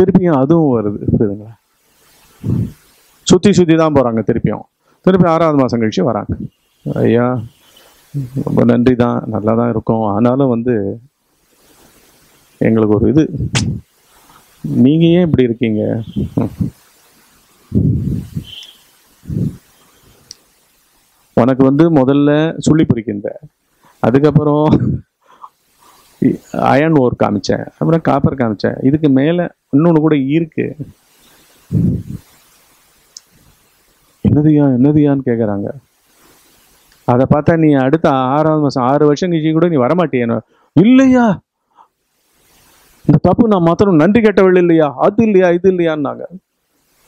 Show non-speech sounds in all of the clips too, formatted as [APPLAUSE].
திருப்பியும் அதுவும் வருது புரியுதுங்களா? சுற்றி சுற்றி தான் போகிறாங்க திருப்பியும். திருப்பி ஆறாவது மாதம் கழிச்சு வராங்க. ஐயா ரொம்ப நன்றி தான். நல்லா தான் இருக்கும். ஆனாலும் வந்து எங்களுக்கு ஒரு இது. நீங்கள் ஏன் இப்படி இருக்கீங்க? உனக்கு வந்து முதல்ல சுள்ளி பிடிக்கின்ற அதுக்கப்புறம் அயன் ஓர் காமிச்சேன். அப்புறம் காப்பர் காமிச்சேன். இதுக்கு மேலே இன்னொன்று கூட இருக்கு. என்னதுயா என்னதுயான்னு கேட்குறாங்க அதை பார்த்தா நீ அடுத்த ஆறாவது மாதம் ஆறு வருஷம் கழிச்சு கூட நீ வரமாட்டியேன்னு இல்லையா? இந்த தப்பு நான் மாத்திரம் நன்றி கெட்டவள் இல்லையா? அது இல்லையா இது இல்லையான்னாங்க.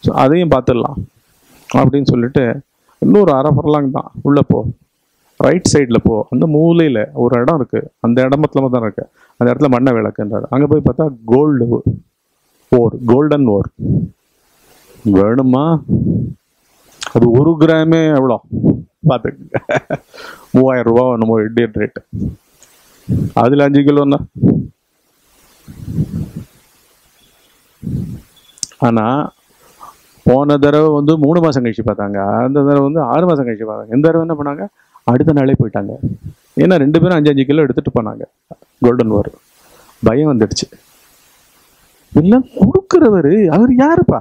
ஸோ அதையும் பார்த்துடலாம். அப்படின்னு சொல்லிட்டு இன்னொரு அரை ஃபர்லாங் தான். உள்ளே போ. ரைட் சைடில் போ. அந்த மூலையில் ஒரு இடம் இருக்குது அந்த இடமத்துல தான் இருக்கு. அந்த இடத்துல மண்ணை விளக்குன்றார். அங்கே போய் பார்த்தா கோல்டு ஓர் கோல்டன் ஓர் வேணுமா? அது ஒரு கிராமே எவ்வளோ? பார்த்துக்க மூவாயிரம் ரூபா நம்ம இண்டியன் ரேட்டு அதில் அஞ்சு கிலோன்னா ஆனால் போன தடவை வந்து மூணு மாதம் கழிச்சு பார்த்தாங்க. அந்த தடவை வந்து ஆறு மாதம் கழிச்சு பார்த்தாங்க. இந்த தடவை என்ன பண்ணாங்க? அடுத்த நாளே போயிட்டாங்க. ஏன்னா ரெண்டு பேரும் அஞ்சு அஞ்சு கிலோ எடுத்துகிட்டு போனாங்க. கோல்டன் வார் பயம் வந்துடுச்சு. எல்லாம் கொடுக்குறவர் அவர் யாருப்பா?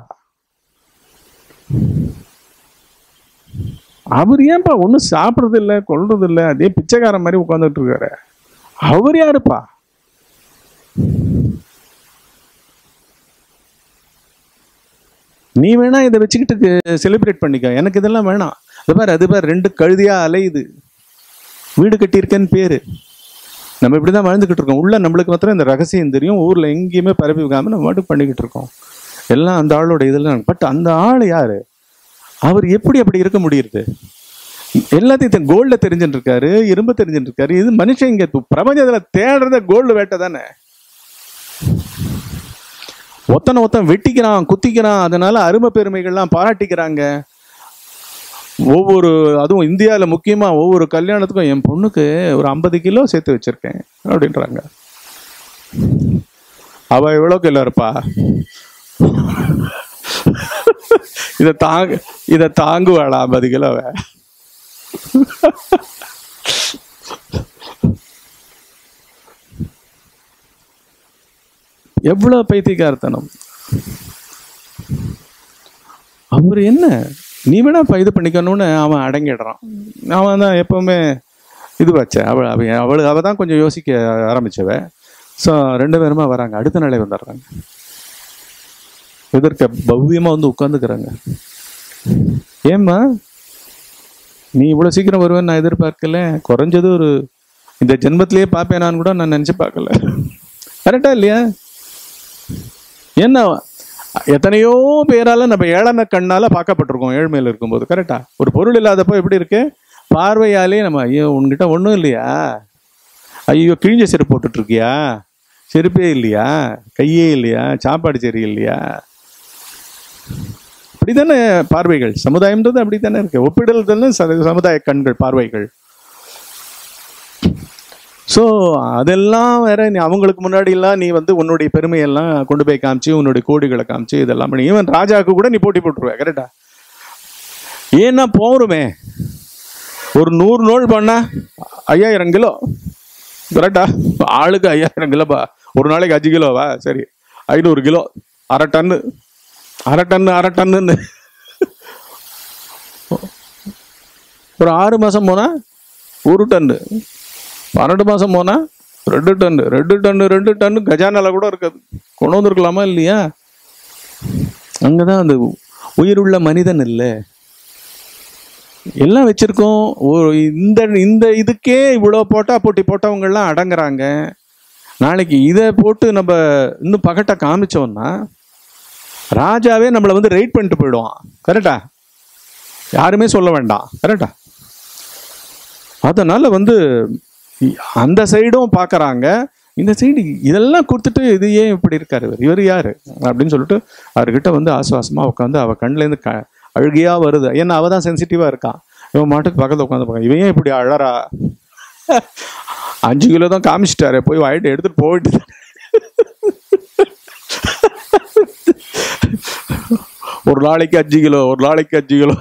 அவர் ஏன்பா ஒன்றும் சாப்பிட்றது இல்லை கொள்றது இல்லை அதே பிச்சைக்காரன் மாதிரி உட்காந்துட்டு இருக்காரு அவர் யாருப்பா? நீ வேணா இதை வச்சுக்கிட்டு செலிப்ரேட் பண்ணிக்க. எனக்கு இதெல்லாம் வேணாம். அது பாரு அது பாரு ரெண்டு கழுதியாக அலையுது வீடு கட்டியிருக்கேன்னு பேர். நம்ம இப்படி தான் வாழ்ந்துக்கிட்டு இருக்கோம். உள்ளே நம்மளுக்கு மாத்திரம் இந்த ரகசியம் தெரியும். ஊரில் எங்கேயுமே பரப்பி வைக்காமல் நம்ம மட்டும் பண்ணிக்கிட்டு இருக்கோம். எல்லாம் அந்த ஆளோட இதெல்லாம் பட் அந்த ஆள் யார்? அவர் எப்படி அப்படி இருக்க முடியுது எல்லாத்தையும் கோல்டில் தெரிஞ்சுட்டு இருக்காரு இரும்பு தெரிஞ்சுட்டு இருக்காரு இது மனுஷன் இங்கே பிரபஞ்சத்தில் தேடுறத கோல்டு வேட்டை தானே. ஒத்தனை ஒத்தன் வெட்டிக்கிறான் குத்திக்கிறான். அதனால அருமை பெருமைகள்லாம் பாராட்டிக்கிறாங்க. ஒவ்வொரு அதுவும் இந்தியாவில் முக்கியமாக ஒவ்வொரு கல்யாணத்துக்கும் என் பொண்ணுக்கு ஒரு ஐம்பது கிலோ சேர்த்து வச்சிருக்கேன் அப்படின்றாங்க. அவள் எவ்வளோ கிலோ இருப்பா? இதை தாங்க இதை தாங்குவாளா ஐம்பது கிலோவை? எவ்வளோ பைத்தியக்காரத்தனம்? அவர் என்ன? நீ வேணா இது பண்ணிக்கணும்னு அவன் அடங்கிடுறான். அவன் தான் எப்பவுமே இது வச்ச. அவள் அவ அவள் அவள் தான் கொஞ்சம் யோசிக்க ஆரம்பிச்சவ. ஸோ ரெண்டு பேருமா வராங்க. அடுத்த நாளே வந்துடுறாங்க. எதிர்க்க பவ்யமாக வந்து உட்காந்துக்கிறாங்க ஏம்மா? நீ இவ்வளோ சீக்கிரம் வருவேன்னு நான் எதிர்பார்க்கல. குறைஞ்சது ஒரு இந்த ஜென்மத்திலேயே பார்ப்பேனான்னு கூட நான் நினச்சி பார்க்கல. கரெக்டா இல்லையா? என்ன எத்தனையோ பேரால நம்ம ஏழன கண்ணால பார்க்கப்பட்டிருக்கோம் ஏழ்மையில் இருக்கும்போது. கரெக்டா ஒரு பொருள் இல்லாதப்போ எப்படி இருக்கு? பார்வையாலே நம்ம ஐயோ உன்கிட்ட ஒன்றும் இல்லையா? ஐயோ கிழிஞ்ச செருப்பு போட்டுட்டு இருக்கியா செருப்பே இல்லையா? கையே இல்லையா? சாப்பாடு சரி இல்லையா? அப்படித்தானே பார்வைகள். சமுதாயம்ன்றது அப்படித்தானே இருக்கு. ஒப்பிடல் தானே சமுதாய கண்கள் பார்வைகள். ஸோ அதெல்லாம் வேற நீ அவங்களுக்கு முன்னாடிலாம் நீ வந்து உன்னுடைய பெருமையெல்லாம் கொண்டு போய் காமிச்சு உன்னுடைய கோடிகளை காமிச்சு இதெல்லாம் பண்ணி ஈவன் ராஜாவுக்கு கூட நீ போட்டி போட்டுருவ கரெக்டா ஏன்னா போருமே. ஒரு நூறு நூல் பண்ணா ஐயாயிரம் கிலோ கரெக்டா ஆளுக்கு ஐயாயிரம் கிலோப்பா. ஒரு நாளைக்கு அஞ்சு கிலோவா? சரி. ஐநூறு கிலோ. அரை டன்னு. அரை டன்னு அரை டன்னுன்னு. ஒரு ஆறு மாதம் போனால் ஒரு டன்னு. பன்னெண்டு மாதம் போனால் ரெண்டு டன்னு ரெண்டு டன்னு ரெண்டு டன்னு கஜானால கூட இருக்காது. கொண்டு வந்திருக்கலாமா இல்லையா? அங்கே தான் அந்த உயிருள்ள மனிதன் இல்லை. எல்லாம் வச்சுருக்கோம். ஒரு இந்த இந்த இதுக்கே இவ்வளோ போட்டா போட்டி போட்டவங்கெல்லாம் அடங்குறாங்க. நாளைக்கு இதை போட்டு நம்ம இன்னும் பகட்டை காமிச்சோம்னா ராஜாவே நம்மளை வந்து ரைட் பண்ணிட்டு போயிடுவான். கரெக்டா யாருமே சொல்ல வேண்டாம். கரெக்டா அதனால் வந்து அந்த சைடும் பார்க்குறாங்க இந்த சைடு இதெல்லாம் கொடுத்துட்டு இது ஏன் இப்படி இருக்காரு இவர்? இவர் யார்? அப்படின்னு சொல்லிட்டு அவர்கிட்ட வந்து ஆசுவாசமாக உட்காந்து அவள் கண்ணுலேருந்து க அழுகையாக வருது. ஏன்னா அவள் தான் சென்சிட்டிவாக இருக்கான். இவன் மாட்டுக்கு பக்கத்தில் உட்காந்து பார்க்க இவன் ஏன் இப்படி அழறா? அஞ்சு கிலோ தான் காமிச்சிட்டாரு. போய் வாயிட்டு எடுத்துகிட்டு போயிட்டு ஒரு நாளைக்கு அஞ்சு கிலோ ஒரு நாளைக்கு அஞ்சு கிலோ.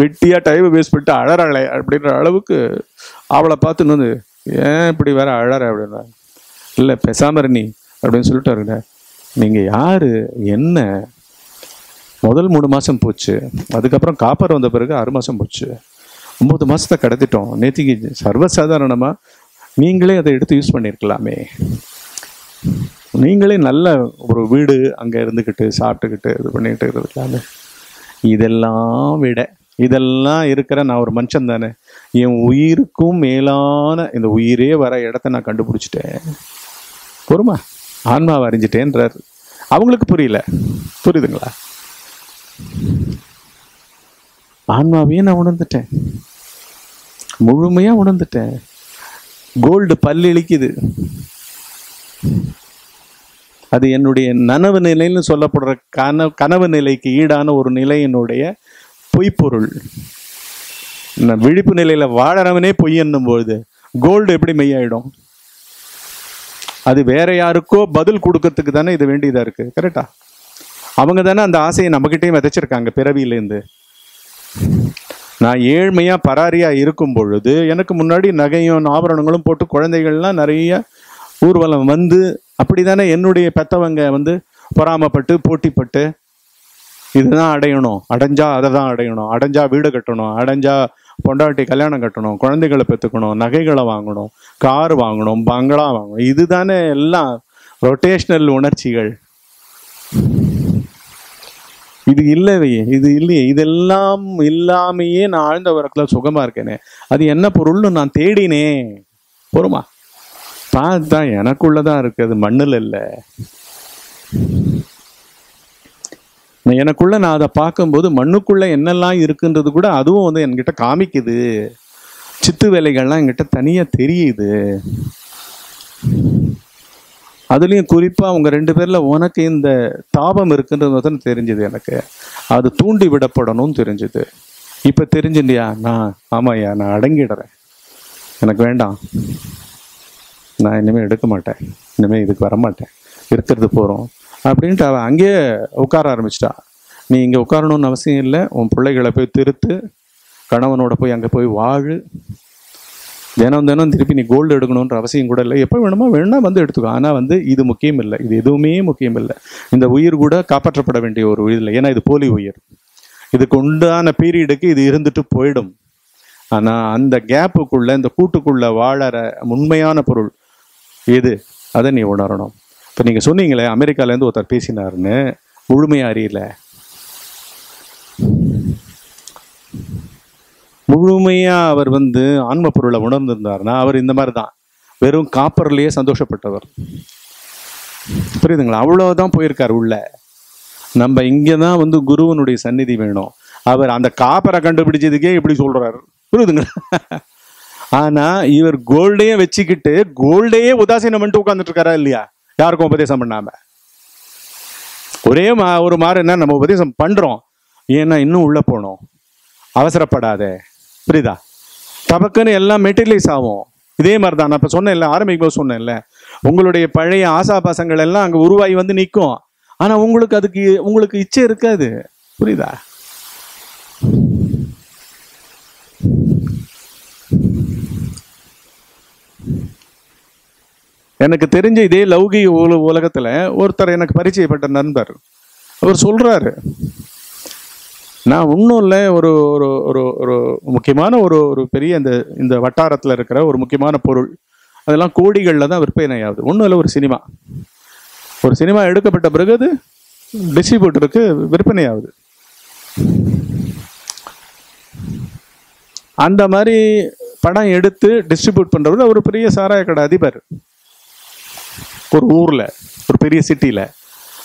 வெட்டியாக டைம் வேஸ்ட் பண்ணிட்டு அழறாளே அப்படின்ற அளவுக்கு அவளை பார்த்து வந்து ஏன் இப்படி வேற அழற? அப்படின்னா இல்லை பெசாமர் நீ அப்படின்னு சொல்லிட்டு வருங்க. நீங்கள் யார்? என்ன? முதல் மூணு மாதம் போச்சு. அதுக்கப்புறம் காப்பர் வந்த பிறகு ஆறு மாதம் போச்சு. ஒம்பது மாதத்தை கடத்திட்டோம். நேத்திக்கு சர்வசாதாரணமாக நீங்களே அதை எடுத்து யூஸ் பண்ணியிருக்கலாமே. நீங்களே நல்ல ஒரு வீடு அங்கே இருந்துக்கிட்டு சாப்பிட்டுக்கிட்டு இது பண்ணிக்கிட்டு இருக்கலாமே இதெல்லாம் விட இதெல்லாம் இருக்கிற நான் ஒரு மனுஷன் தானே. என் உயிருக்கும் மேலான இந்த உயிரே வர இடத்த நான் கண்டுபிடிச்சிட்டேன். பொறுமா. ஆன்மாவை அறிஞ்சிட்டேன்றார். அவங்களுக்கு புரியல. புரியுதுங்களா? ஆன்மாவையே நான் உணர்ந்துட்டேன். முழுமையா உணர்ந்துட்டேன். கோல்டு பல்லு இழிக்குது. அது என்னுடைய நனவு நிலைன்னு சொல்லப்படுற கன கனவு நிலைக்கு ஈடான ஒரு நிலை என்னுடைய பொய்ப்பொருள். விழிப்பு நிலையில வாழறவனே பொய் என்னும் பொழுது கோல்டு எப்படி மெய்யாயிடும்? அது வேற யாருக்கோ பதில் கொடுக்கறதுக்கு தானே இது வேண்டியதா இருக்கு கரெக்டா அவங்க தானே அந்த ஆசையை நம்மகிட்டயும் விதைச்சிருக்காங்க பிறவியிலேருந்து. நான் ஏழ்மையா பராரியா இருக்கும் பொழுது எனக்கு முன்னாடி நகையும் ஆபரணங்களும் போட்டு குழந்தைகள்லாம் நிறைய ஊர்வலம் வந்து அப்படிதானே என்னுடைய பெத்தவங்க வந்து பொறாமப்பட்டு போட்டிப்பட்டு இதுதான் அடையணும். அடைஞ்சா அதை தான் அடையணும். அடைஞ்சா வீடு கட்டணும். அடைஞ்சா பொண்டாட்டி கல்யாணம் கட்டணும் குழந்தைகளை பெற்றுக்கணும் நகைகளை வாங்கணும் கார் வாங்கணும் பங்களா வாங்கணும். இதுதானே எல்லாம் ரொட்டேஷ்னல் உணர்ச்சிகள். இது இல்லவே இது இல்லையே. இதெல்லாம் இல்லாமையே நான் ஆழ்ந்த உறக்கத்துல சுகமா இருக்கேனே. அது என்ன பொருள்னு நான் தேடினேன் பொறுமா? பார்த்தா எனக்குள்ளதான் இருக்கு. அது மண்ணில் இல்லை. எனக்குள்ள நான் அதை பார்க்கும்போது மண்ணுக்குள்ள என்னெல்லாம் இருக்குன்றது கூட அதுவும் வந்து என்கிட்ட காமிக்குது. சித்து வேலைகள்லாம் என்கிட்ட தனியாக தெரியுது. அதுலேயும் குறிப்பாக அவங்க ரெண்டு பேரில் உனக்கு இந்த தாபம் இருக்குன்றது தான் தெரிஞ்சுது எனக்கு. அது தூண்டி விடப்படணும்னு தெரிஞ்சுது. இப்போ தெரிஞ்சுண்டியா நான் ஆமாய்யா நான் அடங்கிடுறேன். எனக்கு வேண்டாம். நான் இனிமேல் எடுக்க மாட்டேன். இனிமேல் இதுக்கு வர மாட்டேன் இருக்கிறது போகிறோம் அப்படின்ட்டு அவன் அங்கேயே உட்கார ஆரம்பிச்சிட்டா. நீ இங்கே உட்காரணும்னு அவசியம் இல்லை உன் பிள்ளைகளை போய் திருத்து கணவனோட போய் அங்கே போய் வாழு. தினம் தினம் திருப்பி நீ கோல்டு எடுக்கணுன்ற அவசியம் கூட இல்லை. எப்போ வேணுமோ வேணா வந்து எடுத்துக்கோ. ஆனால் வந்து இது முக்கியம் இல்லை. இது எதுவுமே முக்கியம் இல்லை. இந்த உயிர் கூட காப்பாற்றப்பட வேண்டிய ஒரு உயிர் இல்லை. ஏன்னா இது போலி உயிர். இதுக்கு உண்டான பீரியடுக்கு இது இருந்துட்டு போயிடும். ஆனால் அந்த கேப்புக்குள்ளே இந்த கூட்டுக்குள்ளே வாழற உண்மையான பொருள் எது? அதை நீ உணரணும். இப்போ நீங்கள் சொன்னீங்களே அமெரிக்காலேருந்து ஒருத்தர் பேசினாருன்னு முழுமையாக அறியல. முழுமையாக அவர் வந்து ஆன்ம பொருளை உணர்ந்திருந்தார்னா அவர் இந்த மாதிரி தான் வெறும் காப்பர்லேயே சந்தோஷப்பட்டவர். புரியுதுங்களா? அவ்வளோதான் போயிருக்கார் உள்ள. நம்ம இங்கே தான் வந்து குருவனுடைய சந்நிதி வேணும். அவர் அந்த காப்பரை கண்டுபிடிச்சதுக்கே இப்படி சொல்கிறார் புரியுதுங்களா? ஆனால் இவர் கோல்டையே வச்சுக்கிட்டு கோல்டையே உதாசீனம் பண்ணிட்டு உட்காந்துட்டு இருக்காரா இல்லையா? யாருக்கும் உபதேசம் பண்ணாம? ஒரே மா ஒரு மாதிரி என்ன நம்ம உபதேசம் பண்றோம். ஏன்னா இன்னும் உள்ள போகணும். அவசரப்படாதே. புரியுதா? டபக்குன்னு எல்லாம் மெட்டீரியலைஸ் ஆகும் இதே மாதிரி தான் நான் இப்போ சொன்னேன்ல ஆரம்பிக்கும் சொன்னேன்ல. உங்களுடைய பழைய ஆசாபாசங்கள் எல்லாம் அங்கே உருவாகி வந்து நிற்கும். ஆனால் உங்களுக்கு அதுக்கு உங்களுக்கு இச்சை இருக்காது. புரியுதா? எனக்கு தெரிஞ்ச இதே லௌகிக உல உலகத்துல ஒருத்தர் எனக்கு பரிச்சயப்பட்ட நண்பர். அவர் சொல்றாரு நான் ஒன்றும் இல்லை ஒரு ஒரு ஒரு ஒரு முக்கியமான ஒரு ஒரு பெரிய இந்த இந்த வட்டாரத்தில் இருக்கிற ஒரு முக்கியமான பொருள். அதெல்லாம் கோடிகளில் தான் விற்பனை ஆகுது ஒன்றும் இல்லை ஒரு சினிமா. ஒரு சினிமா எடுக்கப்பட்ட பிறகு அது டிஸ்ட்ரிபியூட்டருக்கு விற்பனை ஆகுது அந்த மாதிரி படம் எடுத்து டிஸ்ட்ரிபியூட் பண்ணுறவர் ஒரு பெரிய சாராய கடை அதிபர். ஒரு ஊரில் ஒரு பெரிய சிட்டியில்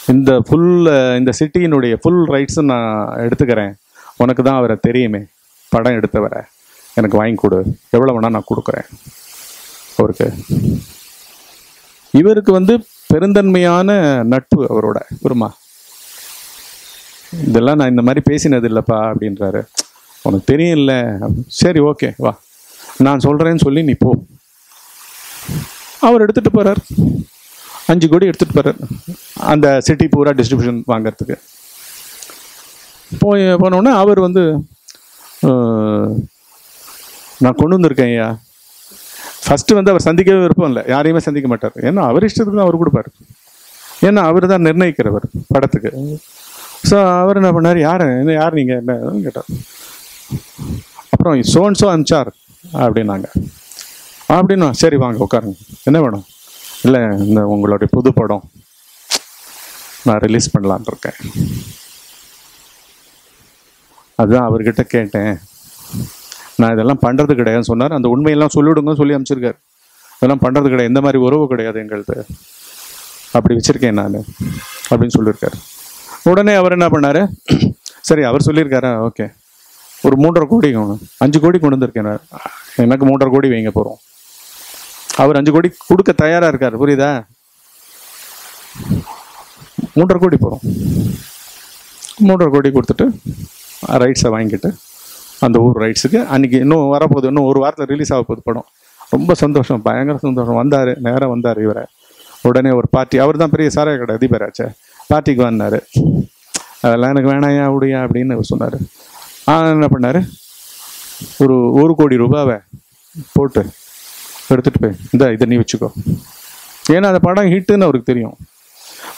இந்த ஃபுல் இந்த சிட்டியினுடைய ஃபுல் ரைட்ஸும் நான் எடுத்துக்கிறேன். உனக்கு தான் அவரை தெரியுமே. படம் எடுத்தவரை. எனக்கு வாங்கி கொடு. எவ்வளோ வேணால் நான் கொடுக்குறேன். அவருக்கு. இவருக்கு வந்து பெருந்தன்மையான நட்பு அவரோட. குருமா. இதெல்லாம் நான் இந்த மாதிரி பேசினது இல்லைப்பா அப்படின்றாரு. உனக்கு தெரியல சரி ஓகே வா. நான் சொல்கிறேன்னு சொல்லி நீ போ. அவர் எடுத்துகிட்டு போகிறார் அஞ்சு கோடி எடுத்துகிட்டு போகிறார் அந்த சிட்டி பூரா டிஸ்ட்ரிபியூஷன் வாங்குறதுக்கு. போய் போனோடனே அவர் வந்து நான் கொண்டு வந்திருக்கேன் ஐயா. ஃபஸ்ட்டு வந்து அவர் சந்திக்கவே விருப்பம் இல்லை. யாரையுமே சந்திக்க மாட்டார். ஏன்னா அவர் இஷ்டத்துக்கு தான் அவர் கொடுப்பார். ஏன்னா அவர் தான் நிர்ணயிக்கிறவர் படத்துக்கு. ஸோ அவர் என்ன பண்ணார்? யார்? என்ன யார் நீங்கள் என்ன? கேட்டார். அப்புறம் சோன்சோ அனுப்பிச்சார் அப்படின்னாங்க. அப்படின்னா சரி வாங்க உட்காருங்க. என்ன வேணும்? இல்லை இந்த உங்களுடைய புது படம் நான் ரிலீஸ் பண்ணலான் இருக்கேன். அதுதான் அவர்கிட்ட கேட்டேன். நான் இதெல்லாம் பண்ணுறது கிடையாதுன்னு சொன்னார். அந்த உண்மையெல்லாம் சொல்லிவிடுங்க சொல்லி அனுப்பிச்சிருக்காரு. இதெல்லாம் பண்ணுறது கிடையாது. இந்த மாதிரி உறவு கிடையாது எங்கள்கிட்ட அப்படி வச்சுருக்கேன் நான் அப்படின்னு சொல்லியிருக்காரு உடனே அவர் என்ன பண்ணார்? சரி அவர் சொல்லியிருக்காரா? ஓகே. ஒரு மூன்றரை கோடி அஞ்சு கோடி கொண்டு வந்திருக்கேன் எனக்கு மூன்றரை கோடி வைங்க போகிறோம் அவர் அஞ்சு கோடி கொடுக்க தயாராக இருக்கார் புரியுதா? மூன்றரை கோடி போகிறோம் மூன்றரை கோடி கொடுத்துட்டு ரைட்ஸை வாங்கிட்டு அந்த ஊர் ரைட்ஸுக்கு அன்னைக்கு இன்னும் வரப்போகுது இன்னும் ஒரு வாரத்தில் ரிலீஸ் ஆக போகுது படம். ரொம்ப சந்தோஷம் பயங்கர சந்தோஷம். வந்தார் நேராக வந்தார் இவரை. உடனே ஒரு பார்ட்டி அவர் தான் பெரிய சாராய கடை அதிபராச்சே. பார்ட்டிக்கு வந்தார். அதெல்லாம் எனக்கு வேணாயா அப்படியா அப்படின்னு அவர் சொன்னார். ஆ என்ன பண்ணார்? ஒரு ஒரு கோடி ரூபாவை போட்டு எடுத்துகிட்டு போய் இந்த இதை நீ வச்சுக்கோ. ஏன்னா அந்த படம் ஹிட்டுன்னு அவருக்கு தெரியும்.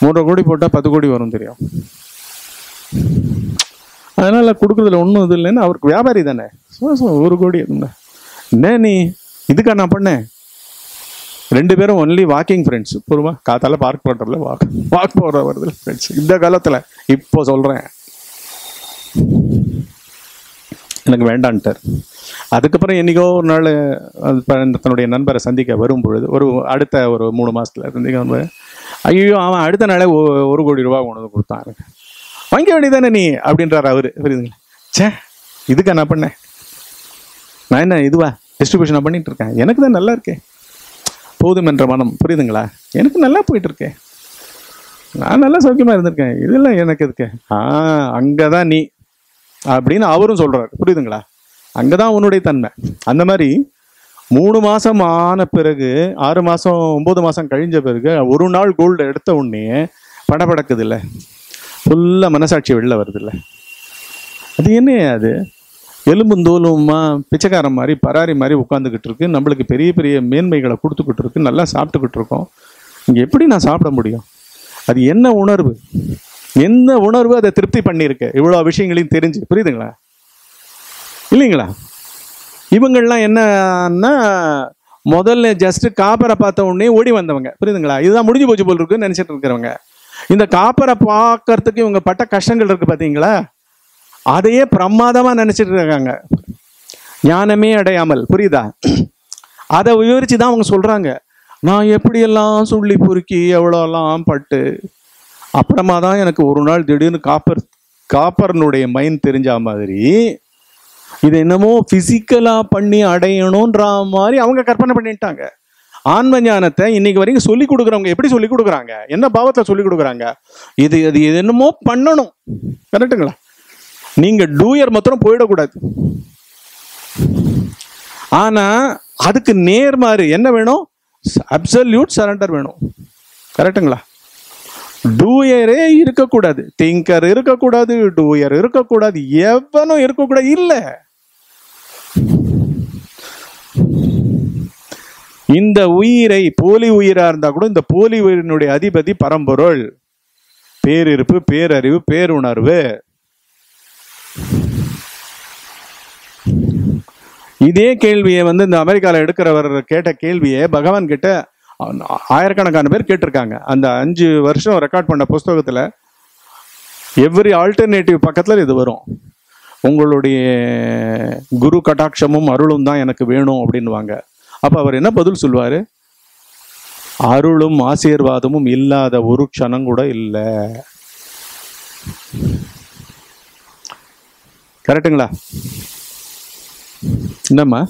மூன்றரை கோடி போட்டால் பத்து கோடி வரும் தெரியும். அதனால் கொடுக்குறதுல ஒன்றும் இது இல்லைன்னு அவருக்கு வியாபாரி தானே. ஒரு கோடி என்ன என்ன நீ? இதுக்கா நான் பண்ணேன்? ரெண்டு பேரும் ஒன்லி வாக்கிங் ஃப்ரெண்ட்ஸ் பொறுமா காத்தால பார்க் பண்ணுறதுல வாக் வாக் போகிற வருதுல ஃப்ரெண்ட்ஸ் இந்த காலத்தில் இப்போ சொல்கிறேன் எனக்கு வேண்டான்ட்டார். அதுக்கப்புறம் என்னைக்கோ ஒரு நாள் தன்னுடைய நண்பரை சந்திக்க வரும் பொழுது ஒரு அடுத்த ஒரு மூணு மாதத்தில் சந்திக்க வரும்போது ஐயோ அவன் அடுத்த நாளே ஒரு கோடி ரூபா கொண்டு வந்து கொடுத்தான். எனக்கு வாங்க வேண்டியதானே நீ? அப்படின்றாரு அவரு. புரியுதுங்களா? ச்சே இதுக்கா நான் பண்ணேன்? நான் என்ன இதுவா? டிஸ்ட்ரிபியூஷன் நான் பண்ணிட்டு இருக்கேன். எனக்கு தான் நல்லா இருக்கே. போதும் என்ற மனம். புரியுதுங்களா? எனக்கு நல்லா போயிட்டு இருக்கேன் நான் நல்லா சௌக்கியமாக இருந்திருக்கேன். இதெல்லாம் எனக்கு இருக்கேன் ஆ அங்கதான் நீ. அப்படின்னு அவரும் சொல்றாரு. புரியுதுங்களா? அங்கதான் உன்னுடைய தன்மை. அந்த மாதிரி மூணு மாசம் ஆன பிறகு ஆறு மாசம் ஒன்பது மாசம் கழிஞ்ச பிறகு ஒரு நாள் கோல்டு எடுத்த உடனே படபடக்குது இல்லை ஃபுல்லா மனசாட்சி வெளில வருது இல்லை அது என்ன அது? எலும்பும் தோலுமா பிச்சைக்காரன் மாதிரி பராரி மாதிரி உட்காந்துக்கிட்டு இருக்கு. நம்மளுக்கு பெரிய பெரிய மேன்மைகளை கொடுத்துக்கிட்டு இருக்கு. நல்லா சாப்பிட்டுக்கிட்டு இருக்கோம். இங்கே எப்படி நான் சாப்பிட முடியும்? அது என்ன உணர்வு? எந்த உணர்வு அதை திருப்தி பண்ணியிருக்கு? இவ்வளோ விஷயங்களையும் தெரிஞ்சு. புரியுதுங்களா? இல்லைங்களா? இவங்கள்லாம் என்னன்னா முதல்ல ஜஸ்ட் காப்பரை பார்த்த உடனே ஓடி வந்தவங்க. புரியுதுங்களா? இதுதான் முடிஞ்சு போச்சு போல் இருக்குன்னு நினச்சிட்டு இருக்கிறவங்க. இந்த காப்பரை பார்க்கறதுக்கு இவங்க பட்ட கஷ்டங்கள் இருக்குது பார்த்தீங்களா? அதையே பிரமாதமாக நினச்சிட்டு இருக்காங்க. ஞானமே அடையாமல். புரியுதா? அதை விவரித்து தான் அவங்க சொல்கிறாங்க நான் எப்படியெல்லாம் சொல்லி பொறுக்கி எவ்வளோலாம் பட்டு அப்புறமா தான் எனக்கு ஒரு நாள் திடீர்னு காப்பர் காப்பர்னுடைய மைண்ட் தெரிஞ்ச மாதிரி இது என்னமோ பிசிக்கலா பண்ணி அடையணும்ன்ற மாதிரி அவங்க கற்பனை பண்ணிட்டாங்க. ஆன்ம ஞானத்தை இன்னைக்கு வரைக்கும் சொல்லி கொடுக்குறவங்க எப்படி சொல்லி கொடுக்குறாங்க? என்ன பாவத்தை சொல்லி கொடுக்குறாங்க? இது அது இது என்னமோ பண்ணணும். கரெக்டுங்களா நீங்க டூயர் மாத்திரம் போயிடக்கூடாது. ஆனா அதுக்கு நேர்மாறு என்ன வேணும்? அப்சல்யூட் சரண்டர் வேணும். கரெக்டுங்களா டூயரே இருக்கக்கூடாது. திங்கர் இருக்கக்கூடாது டூயர் இருக்கக்கூடாது எவனும் இருக்கக்கூடாது இல்லை. இந்த உயிரை போலி உயிரா இருந்தா கூட இந்த போலி உயிரினுடைய அதிபதி பரம்பொருள். பேரிருப்பு பேரறிவு பேருணர்வு. இதே கேள்வியை வந்து இந்த அமெரிக்காவில் எடுக்கிறவர் கேட்ட கேள்வியை பகவான் கிட்ட ஆயிரக்கணக்கான பேர் கேட்டிருக்காங்க. அந்த அஞ்சு வருஷம் ரெக்கார்ட் பண்ண புஸ்தகத்தில் எவ்ரி ஆல்டர்னேட்டிவ் பக்கத்தில் இது வரும். உங்களுடைய குரு கட்டாட்சமும் அருளும் தான் எனக்கு வேணும் அப்படின்வாங்க அப்போ அவர் என்ன பதில் சொல்வார் அருளும் ஆசீர்வாதமும் இல்லாத ஒரு க்ஷணம் கூட இல்லை. கரெக்டுங்களா என்னம்மா?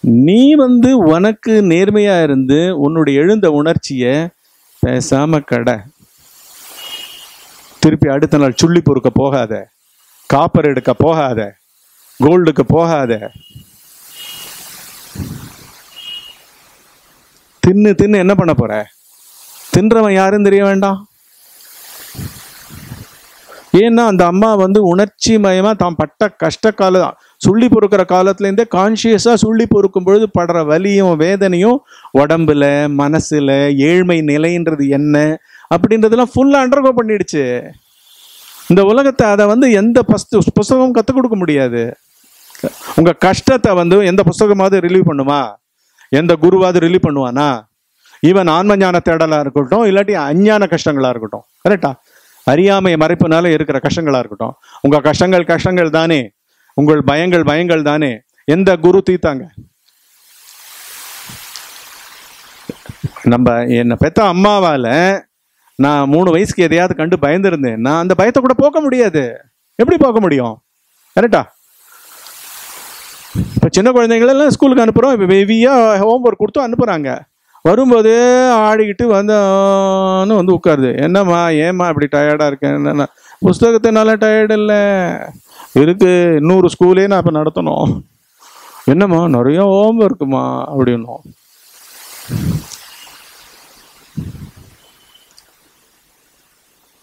நீ வந்து உனக்கு நேர்மையா இருந்து உன்னுடைய எழுந்த உணர்ச்சிய பேசாம கடை. திருப்பி அடுத்த நாள் சுள்ளி பொறுக்க போகாத. காப்பர் எடுக்க போகாத. கோல்டுக்கு போகாத. தின்னு தின்னு என்ன பண்ண போற? தின்றவன் யாரும் தெரிய வேண்டாம். ஏன்னா அந்த அம்மா வந்து உணர்ச்சி மயமா தான் பட்ட கஷ்ட கால சுள்ளி பொறுக்கிற காலத்துலேருந்தே கான்ஷியஸாக சுள்ளி பொறுக்கும் பொழுது படுற வலியும் வேதனையும் உடம்புல மனசில் ஏழ்மை நிலைன்றது என்ன அப்படின்றதெல்லாம் ஃபுல்லாக அண்டர்கோ பண்ணிடுச்சு. இந்த உலகத்தை அதை வந்து எந்த பஸ்து புஸ்தகமும் கற்றுக் கொடுக்க முடியாது. உங்கள் கஷ்டத்தை வந்து எந்த புஸ்தகமாவது ரிலீவ் பண்ணுமா? எந்த குருவாவது ரிலீவ் பண்ணுவானா? ஈவன் ஆன்ம ஞான தேடலாக இருக்கட்டும் இல்லாட்டி அஞ்ஞான கஷ்டங்களாக இருக்கட்டும். கரெக்டா அறியாமை மறைப்புனால இருக்கிற கஷ்டங்களாக இருக்கட்டும். உங்கள் கஷ்டங்கள் கஷ்டங்கள் தானே. உங்கள் பயங்கள் பயங்கள் தானே. எந்த குரு தீத்தாங்க நம்ம என்னை பெத்த அம்மாவால நான் மூணு வயசுக்கு எதையாவது கண்டு பயந்துருந்தேன். நான் அந்த பயத்தை கூட போக்க முடியாது. எப்படி போக்க முடியும்? கரெக்டா இப்போ சின்ன குழந்தைங்களெல்லாம் ஸ்கூலுக்கு அனுப்புகிறோம் இப்போ ஹெவியாக ஹோம்ஒர்க் கொடுத்து அனுப்புகிறாங்க வரும்போது ஆடிக்கிட்டு வந்தான்னு வந்து உட்காருது. என்னம்மா ஏம்மா இப்படி டயர்டாக இருக்கேன் என்னென்ன புஸ்தகத்தினால டயர்டு இல்லை. இருக்கு இன்னொரு ஸ்கூலே நான் இப்போ நடத்தணும். என்னம்மா நிறைய ஹோம் இருக்குமா அப்படின்னும்.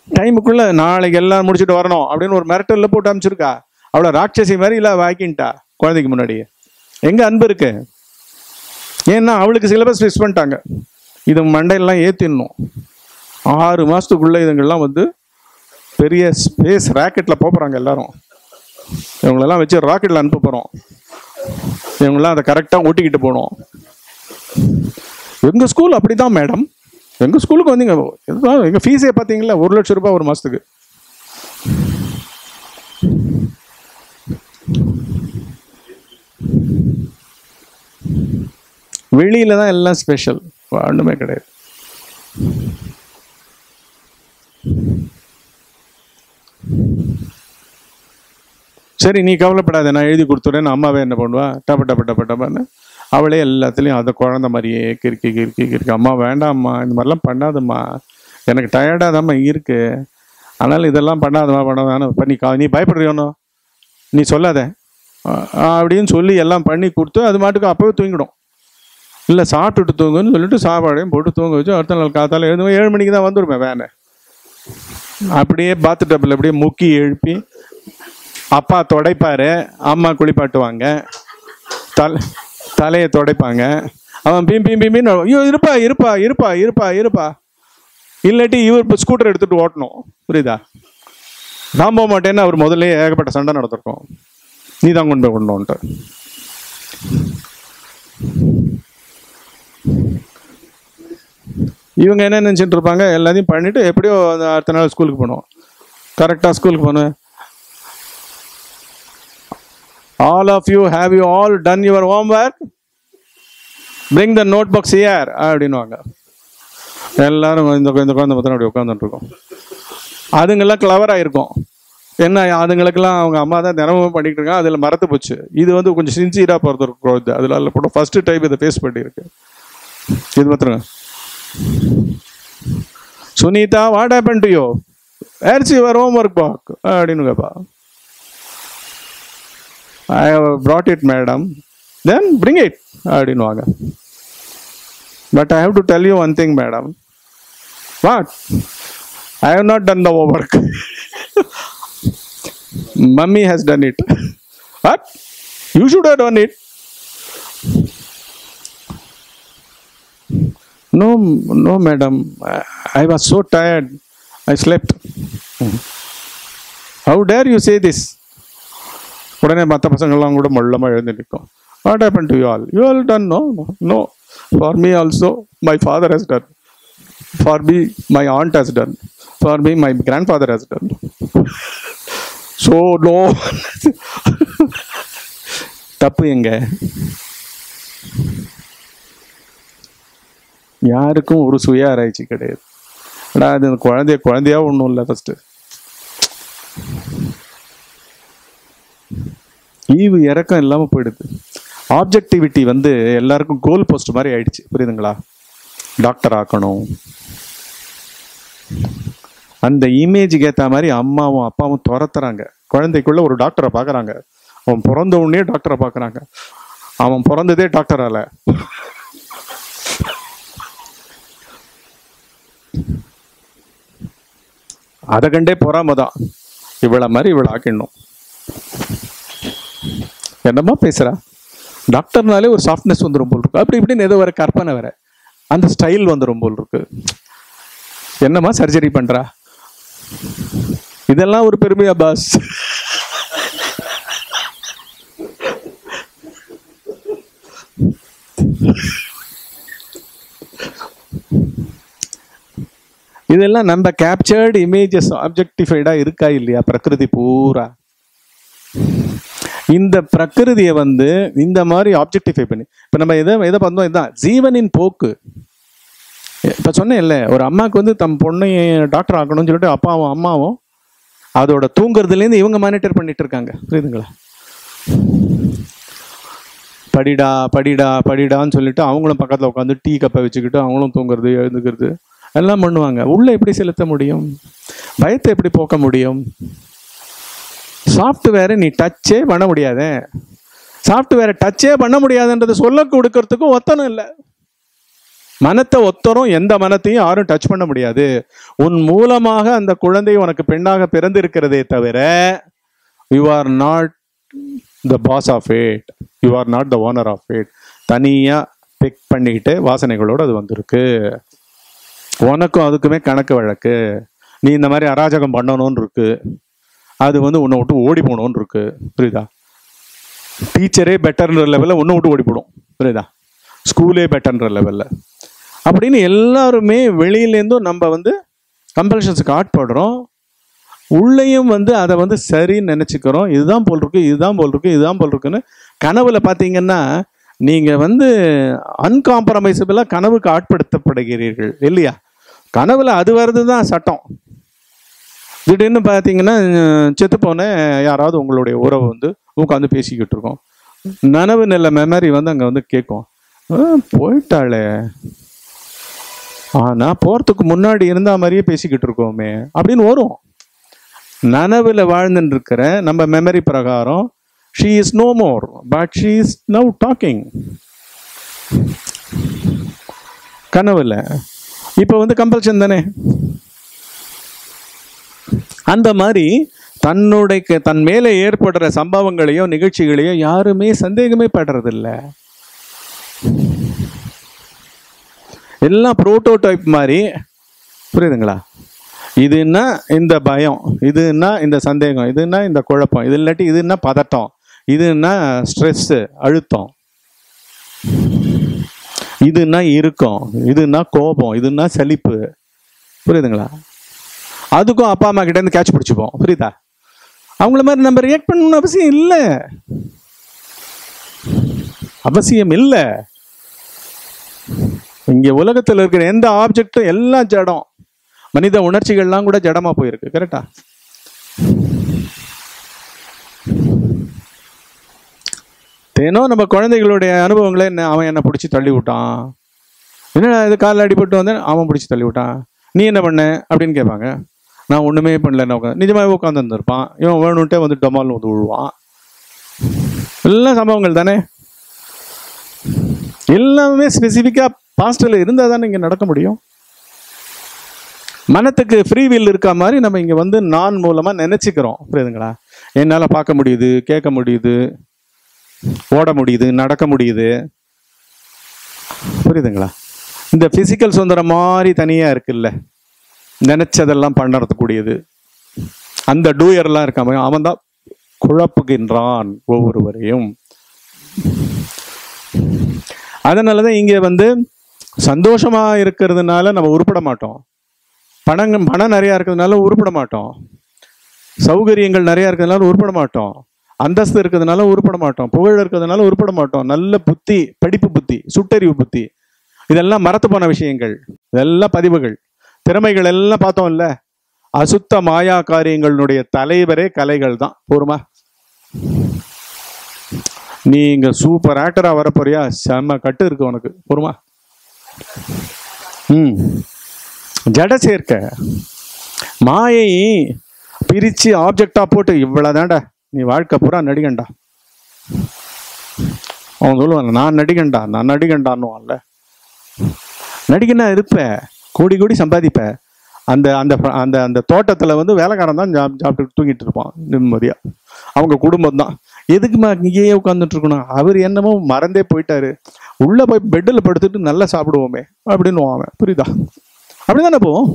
டைமுக்குள்ள நாளைக்கு எல்லாம் முடிச்சுட்டு வரணும் அப்படின்னு ஒரு மிரட்டல்ல போட்டு அமைச்சிருக்கா அவளை ராட்சசி மாதிரி இல்லை வாக்கின்ட்டா குழந்தைக்கு முன்னாடி எங்க அன்பு இருக்கு? ஏன்னா அவளுக்கு சிலபஸ் ஃபிக்ஸ் பண்ணிட்டாங்க. இது மண்டையெல்லாம் ஏற்றிடணும் ஆறு மாசத்துக்குள்ள இதுங்கெல்லாம் வந்து பெரிய ஸ்பேஸ் ராக்கெட்டில் போகிறாங்க எல்லாரும். இவங்களெல்லாம் வச்சு ராக்கெட்டில் அனுப்ப போகிறோம் இவங்களாம் அதை கரெக்டாக ஓட்டிக்கிட்டு போகணும். எங்கள் ஸ்கூல் அப்படி தான் மேடம் எங்கள் ஸ்கூலுக்கு வந்தீங்க இதுதான் எங்கள் ஃபீஸே பார்த்தீங்களா ஒரு லட்சம் ரூபாய் ஒரு மாதத்துக்கு வெளியில தான் எல்லாம் ஸ்பெஷல் ஒன்றுமே கிடையாது. சரி நீ கவலைப்படாத நான் எழுதி கொடுத்துட்றேன் அம்மாவே என்ன பண்ணுவா? டப்ப டப்ப டப்ப டப்பான்னு அவளே எல்லாத்துலேயும் அதை குழந்த மாதிரியே கிறுக்கி கிறுக்கி கிறுக்கி. அம்மா வேண்டாம்மா இந்த மாதிரிலாம் பண்ணாதம்மா. எனக்கு டயர்டாக தான்மா இருக்கு. அதனால் இதெல்லாம் பண்ணாதம்மா பண்ணாதான்னு பண்ணி கா நீ பயப்படுறியோனோ நீ சொல்லாத. அப்படின்னு சொல்லி எல்லாம் பண்ணி கொடுத்து அது மாட்டுக்கு அப்போவே தூங்கிடும். இல்லை சாப்பிட்டுட்டு தூங்குன்னு சொல்லிட்டு சாப்பாடையும் போட்டு தூங்க வச்சு அடுத்த நாள் காத்தால எழுந்து ஏழு மணிக்கு தான் வந்துடுவேன் வேனை அப்படியே பாத்து டப்பில் அப்படியே முக்கி எழுப்பி அப்பா துடைப்பார் அம்மா குளிப்பாட்டுவாங்க. தலை தலையை துடைப்பாங்க. அவன் பீம் பீம் பீம்பின்னு ஐயோ இருப்பா இருப்பா இருப்பா இருப்பா இருப்பா. இல்லாட்டி இவர் இப்போ ஸ்கூட்டர் எடுத்துகிட்டு ஓட்டணும். புரியுதா? நான் போக மாட்டேன்னு அவர் முதல்ல ஏகப்பட்ட சண்டை நடத்திருக்கோம். நீ தான் கொண்டு போய் கொண்டு இவங்க என்ன நினச்சிட்டு இருப்பாங்க? எல்லாத்தையும் பண்ணிவிட்டு எப்படியோ அடுத்த நாள் ஸ்கூலுக்கு போகணும். கரெக்டாக ஸ்கூலுக்கு போகணும். All of you have you all done your home bring the notebooks here அப்படின்னுவாங்க எல்லாரும் இந்த இந்த குழந்தை பார்த்தா அப்படி உட்காந்துட்டு இருக்கோம். அதுங்கெல்லாம் கிளவராக இருக்கும் என்ன அதுங்களுக்கெல்லாம் அவங்க அம்மா தான் தினமும் பண்ணிக்கிட்டு இருக்காங்க. அதில் மறத்து போச்சு. இது வந்து கொஞ்சம் சின்சியராக பிறந்த குழந்தை அதில் கூட ஃபஸ்ட்டு டைப் இதை ஃபேஸ் பண்ணியிருக்கு. இது மாத்திரங்க Sunita what happen to your ஏர்ச்சி your home work book அப்படின்னு கேப்பா I have brought it madam then bring it அப்படின்வாங்க but I have to tell you one thing madam what I have not done the work mummy has done it what you should have done it No, no, madam. I, I was so tired. I slept. How dare you say this? உடனே மற்ற பசங்கள்லாம் கூட மொள்ளமாக எழுந்து நிற்கும். What happen to you all you all done no no for me also my father has done for me my aunt has done for me my grandfather has done so no தப்பு எங்க? யாருக்கும் ஒரு சுய ஆராய்ச்சி கிடையாது. ஆனால் அது குழந்தைய குழந்தையா ஒன்றும் இல்லை ஃபஸ்ட்டு ஈவு இறக்கம் இல்லாமல் போயிடுது. ஆப்ஜெக்டிவிட்டி வந்து எல்லாருக்கும் கோல் போஸ்ட் மாதிரி ஆயிடுச்சு. புரியுதுங்களா? டாக்டர் ஆக்கணும். அந்த இமேஜுக்கு ஏற்ற மாதிரி அம்மாவும் அப்பாவும் துரத்துறாங்க. குழந்தைக்குள்ள ஒரு டாக்டரை பார்க்குறாங்க அவன் பிறந்த உடனே டாக்டரை பார்க்குறாங்க அவன் பிறந்ததே டாக்டரால அதை கண்டே பொறாம தான் இவ்வளோ மாதிரி இவ்வளோ ஆக்கிடணும். என்னம்மா பேசுகிறா டாக்டர்னாலே ஒரு சாஃப்ட்னஸ் வந்துடும் போல் இருக்கு. அப்படி இப்படின்னு ஏதோ ஒரு கற்பனை வேற. அந்த ஸ்டைல் வந்துடும் போல் இருக்கு. என்னம்மா சர்ஜரி பண்ணுறா இதெல்லாம் ஒரு பெருமையா பாஸ் இதெல்லாம் நம்ம கேப்சர்டு இமேஜஸ் ஆப்ஜெக்டிஃபைடா இருக்கா இல்லையா? பிரகிருதி பூரா. இந்த பிரகிருதியை வந்து இந்த மாதிரி ஆப்ஜெக்டிஃபை பண்ணி இப்போ நம்ம எதை எதை பார்த்தோம் இதுதான் ஜீவனின் போக்கு. இப்போ சொன்னேன் இல்லை ஒரு அம்மாவுக்கு வந்து தம் பொண்ணை டாக்டர் ஆக்கணும்னு சொல்லிட்டு அப்பாவும் அம்மாவும் அதோட தூங்குறதுலேருந்து இவங்க மானிட்டர் பண்ணிட்டு இருக்காங்க. புரியுதுங்களா? படிடா படிடா படிடான்னு சொல்லிட்டு அவங்களும் பக்கத்தில் உட்காந்து டீ கப்பை வச்சுக்கிட்டு அவங்களும் தூங்குறது எழுந்துக்கிறது எல்லாம் பண்ணுவாங்க. உள்ளே எப்படி செலுத்த முடியும்? பயத்தை எப்படி போக்க முடியும்? சாஃப்ட்வேரை நீ டச்சே பண்ண முடியாதே. சாஃப்ட்வேரை டச்சே பண்ண முடியாதுன்றது சொல்ல கொடுக்கறதுக்கும் ஒத்தனும் இல்லை. மனத்தை ஒத்தரும் எந்த மனத்தையும் யாரும் டச் பண்ண முடியாது. உன் மூலமாக அந்த குழந்தை உனக்கு பெண்ணாக பிறந்திருக்கிறதே தவிர you are not the boss of it you are not the owner of it தனியாக பிக் பண்ணிக்கிட்டு வாசனைகளோடு அது வந்திருக்கு. உனக்கும் அதுக்குமே கணக்கு வழக்கு. நீ இந்த மாதிரி அராஜகம் பண்ணணும்னு இருக்கு. அது வந்து உன்னை விட்டு ஓடி போகணும்னு இருக்கு புரியுதா? டீச்சரே பெட்டர்ன்ற லெவலில் ஒன்று விட்டு ஓடி போடும் புரியுதா? ஸ்கூலே பெட்டர்ன்ற லெவலில் அப்படின்னு எல்லாருமே வெளியிலேருந்தும் நம்ம வந்து கம்பல்ஷன்ஸுக்கு ஆட்படுறோம். உள்ளேயும் வந்து அதை வந்து சரின்னு நினச்சிக்கிறோம். இதுதான் போல் இருக்கு இதுதான் போல் இருக்கு இதுதான் போல் இருக்குன்னு கனவுல பார்த்தீங்கன்னா நீங்கள் வந்து அன்காம்ப்ரமைசபிளாக கனவுக்கு ஆட்படுத்தப்படுகிறீர்கள் இல்லையா? கனவுல அது வர்றது தான் சட்டம். திடீர்னு பார்த்தீங்கன்னா செத்து போன யாராவது உங்களுடைய உறவு வந்து உட்காந்து பேசிக்கிட்டு இருக்கோம். நனவு நில மெமரி வந்து அங்கே வந்து கேட்கும். "ஆ, போயிட்டாளே. ஆனால் போகிறதுக்கு முன்னாடி இருந்த மாதிரியே பேசிக்கிட்டு இருக்கோமே அப்படின்னு வரும். நனவில் வாழ்ந்துட்டு இருக்கிற நம்ம மெமரி பிரகாரம் she is no more but she is now talking கனவுல. இப்போ வந்து கம்பல்ஷன் தானே. அந்த மாதிரி தன்னுடைய தன் மேலே ஏற்படுற சம்பவங்களையோ நிகழ்ச்சிகளையோ யாருமே சந்தேகமே படுறதில்ல எல்லாம் புரோட்டோடைப் மாதிரி. புரியுதுங்களா? இதுன்னா இந்த பயம்? இதுன்னா இந்த சந்தேகம்? இதுன்னா இந்த குழப்பம்? இது இல்லாட்டி இதுன்னா பதட்டம்? இதுன்னா ஸ்ட்ரெஸ்ஸு அழுத்தம்? இதுன்னா இருக்கும் இதுன்னா கோபம்? இதுன்னா சலிப்பு? புரியுதுங்களா? அதுக்கும் அப்பா அம்மா கிட்ட இருந்து கேட்ச் பிடிச்சிப்போம். புரியுதா? அவங்கள மாதிரி நம்ம ரியாக்ட் பண்ணணும்னு அவசியம் இல்லை. அவசியம் இல்லை. இங்க உலகத்தில் இருக்கிற எந்த ஆப்ஜெக்டும் எல்லாம் ஜடம். மனித உணர்ச்சிகள்லாம் கூட ஜடமா போயிருக்கு கரெக்டா தினம் நம்ம குழந்தைகளுடைய அனுபவங்களை என்ன அவன் என்ன பிடிச்சி தள்ளி விட்டான்? என்னடா இது காலில் அடிபட்டு வந்தேன் அவன் பிடிச்சி தள்ளி விட்டான்? நீ என்ன பண்ண? அப்படின்னு கேட்பாங்க. நான் ஒன்றுமே பண்ணலன்னு உட்காந்து நிஜமாகவே உட்காந்து வந்திருப்பான் இவன் வேணும்ட்டே வந்து டொமால்னு வந்து விழுவான் எல்லாம் சம்பவங்கள் தானே? எல்லாமே ஸ்பெசிஃபிக்காக பாஸ்டில் இருந்தால் தானே இங்கே நடக்க முடியும்? மனத்துக்கு ஃப்ரீ வீல் இருக்க மாதிரி நம்ம இங்கே வந்து நான் மூலமாக நினச்சிக்கிறோம். புரியுதுங்களா? என்னால் பார்க்க முடியுது கேட்க முடியுது ஓட முடியுது நடக்க முடியுது. புரியுதுங்களா? இந்த ஃபிசிக்கல் சுதந்திரம் மாதிரி தனியாக இருக்குல்ல. நினைச்சதெல்லாம் பண்ணுறதுக்கூடியது அந்த டூயர்லாம் இருக்காம அவன் தான் குழப்புகின்றான் ஒவ்வொருவரையும். அதனால தான் இங்கே வந்து சந்தோஷமாக இருக்கிறதுனால நம்ம உருப்பட மாட்டோம். பணங்க பணம் நிறையா இருக்கிறதுனால உருப்பட மாட்டோம். சௌகரியங்கள் நிறையா இருக்கிறதுனால உருப்பட மாட்டோம். அந்தஸ்து இருக்கிறதுனால உருப்பட மாட்டோம். புகழ் இருக்கிறதுனால உருப்பட மாட்டோம். நல்ல புத்தி படிப்பு புத்தி சுட்டறிவு புத்தி. இதெல்லாம் மறத்து போன விஷயங்கள். இதெல்லாம் பதிவுகள். திறமைகள் எல்லாம் பார்த்தோம்ல. அசுத்த மாயா காரியங்களுடைய தலைவரே கலைகள் தான். போருமா? நீ இங்க சூப்பர் ஆக்டரா வரப்போறியா? செம்ம கட்டு இருக்கு உனக்கு. போருமா? ம். ஜட சேர்க்க. மாயை பிரிச்சு ஆப்ஜெக்டா போட்டு இவ்வளவுதான்டா. நீ வாழ்க்கை பூரா நடிகண்டா அவன் சொல்லுவான் நான் நடிகண்டா நான் நடிகண்டான்னு நடிகனா இருப்ப. கோடி கோடி சம்பாதிப்ப. அந்த அந்த அந்த அந்த தோட்டத்தில் வந்து வேலைக்காரன் தான் சாப்பிட்டு தூங்கிட்டு இருப்பான் நிம்மதியா. அவங்க குடும்பம் தான். எதுக்குமா இங்கேயே உட்காந்துட்டு இருக்கணும்? அவர் என்னமோ மறந்தே போயிட்டாரு. உள்ள போய் பெட்டில் படுத்துட்டு நல்லா சாப்பிடுவோமே அப்படின்னு அவன். புரியுதா? அப்படி தானே போவோம்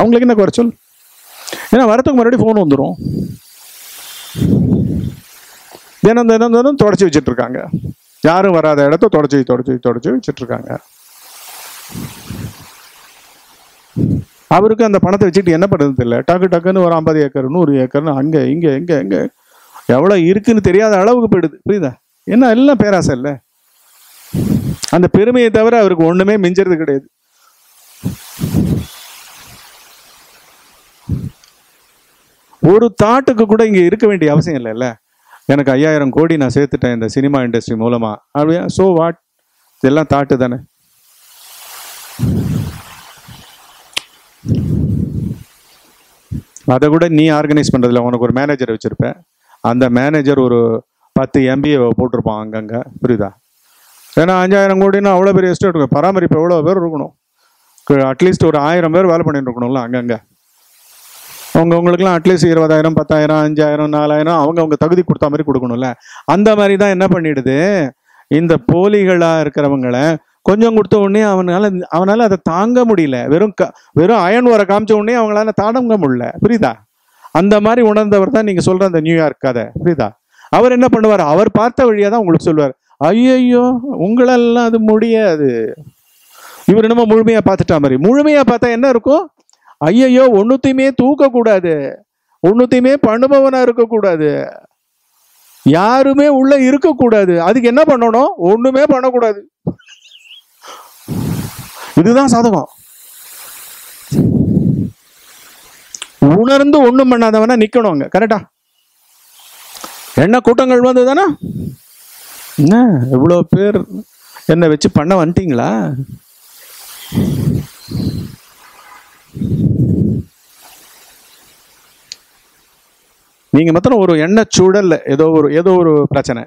அவங்களுக்கு என்ன குறைச்சல் ஏன்னா வரத்துக்கு முன்னாடி ஃபோன் வந்துடும் தினம் தினம் தினம் தொடச்சி வச்சுட்டு இருக்காங்க. யாரும் வராத இடத்த தொடச்சி தொடச்சி தொடச்சி வச்சுட்டு இருக்காங்க. அவருக்கு அந்த பணத்தை வச்சுட்டு என்ன பண்ணுறது இல்லை டக்கு டக்குன்னு ஒரு ஐம்பது ஏக்கர் நூறு ஏக்கர்னு அங்கே இங்கே இங்கே இங்கே. எவ்வளோ இருக்குன்னு தெரியாத அளவுக்கு போயிடுது. புரியுதா? என்ன எல்லாம் பேராசை இல்லை. அந்த பெருமையை தவிர அவருக்கு ஒன்றுமே மிஞ்சறது கிடையாது. ஒரு தாட்டுக்கு கூட இங்கே இருக்க வேண்டிய அவசியம் இல்லைல்ல எனக்கு ஐயாயிரம் கோடி நான் சேர்த்துட்டேன் இந்த சினிமா இண்டஸ்ட்ரி மூலமாக அப்படியா? ஸோ வாட் இதெல்லாம் தாட்டு தானே. அதை கூட நீ ஆர்கனைஸ் பண்ணுறதில்ல உனக்கு ஒரு மேனேஜர் வச்சுருப்பேன். அந்த மேனேஜர் ஒரு பத்து எம்பிஏ போட்டிருப்பான் அங்கங்கே. புரியுதா? ஏன்னா அஞ்சாயிரம் கோடினா அவ்வளோ பெரிய எஸ்டேட் இருக்கும். பராமரிப்பு எவ்வளோ பேர் இருக்கணும்? அட்லீஸ்ட் ஒரு ஆயிரம் பேர் வேலை பண்ணிட்டு இருக்கணும்ல அங்கங்கே. அவங்க உங்களுக்குலாம் அட்லீஸ்ட் இருபதாயிரம் பத்தாயிரம் அஞ்சாயிரம் நாலாயிரம் அவங்க அவங்க தகுதி கொடுத்த மாதிரி கொடுக்கணும்ல. அந்த மாதிரி தான் என்ன பண்ணிடுது? இந்த போலிகளாக இருக்கிறவங்கள கொஞ்சம் கொடுத்த உடனே அவனால அவனால் அதை தாங்க முடியல. வெறும் க வெறும் அயன் வர காமிச்ச உடனே அவங்களால தாடங்க முடியல. புரியுதா? அந்த மாதிரி உணர்ந்தவர் தான் நீங்கள் சொல்கிற அந்த நியூயார்க் கதை. புரியுதா? அவர் என்ன பண்ணுவார்? அவர் பார்த்த வழியாக தான் உங்களுக்கு சொல்லுவார். ஐயையோ உங்களெல்லாம் அது முடியாது. இவர் என்னமோ முழுமையாக பார்த்துட்டா மாதிரி. முழுமையாக பார்த்தா என்ன இருக்கும்? ஐயையோ ஒன்றுத்தையுமே தூக்கக்கூடாது. ஒன்றுத்தையுமே பண்ணுபவனாக இருக்கக்கூடாது. யாருமே உள்ளே இருக்கக்கூடாது. அதுக்கு என்ன பண்ணணும்? ஒன்றுமே பண்ணக்கூடாது. இதுதான் சாதகம். உணர்ந்து ஒண்ணும் பண்ணாதவனா நிக்கணும் அங்க. கரெக்டா என்ன கூட்டங்கள் வந்து தானே என்ன? இவ்வளோ பேர் என்ன வச்சு பண்ண வந்துட்டீங்களா? நீங்க மாத்திரம் ஒரு எண்ணெய் சூழல்ல ஏதோ ஒரு ஏதோ ஒரு பிரச்சனை.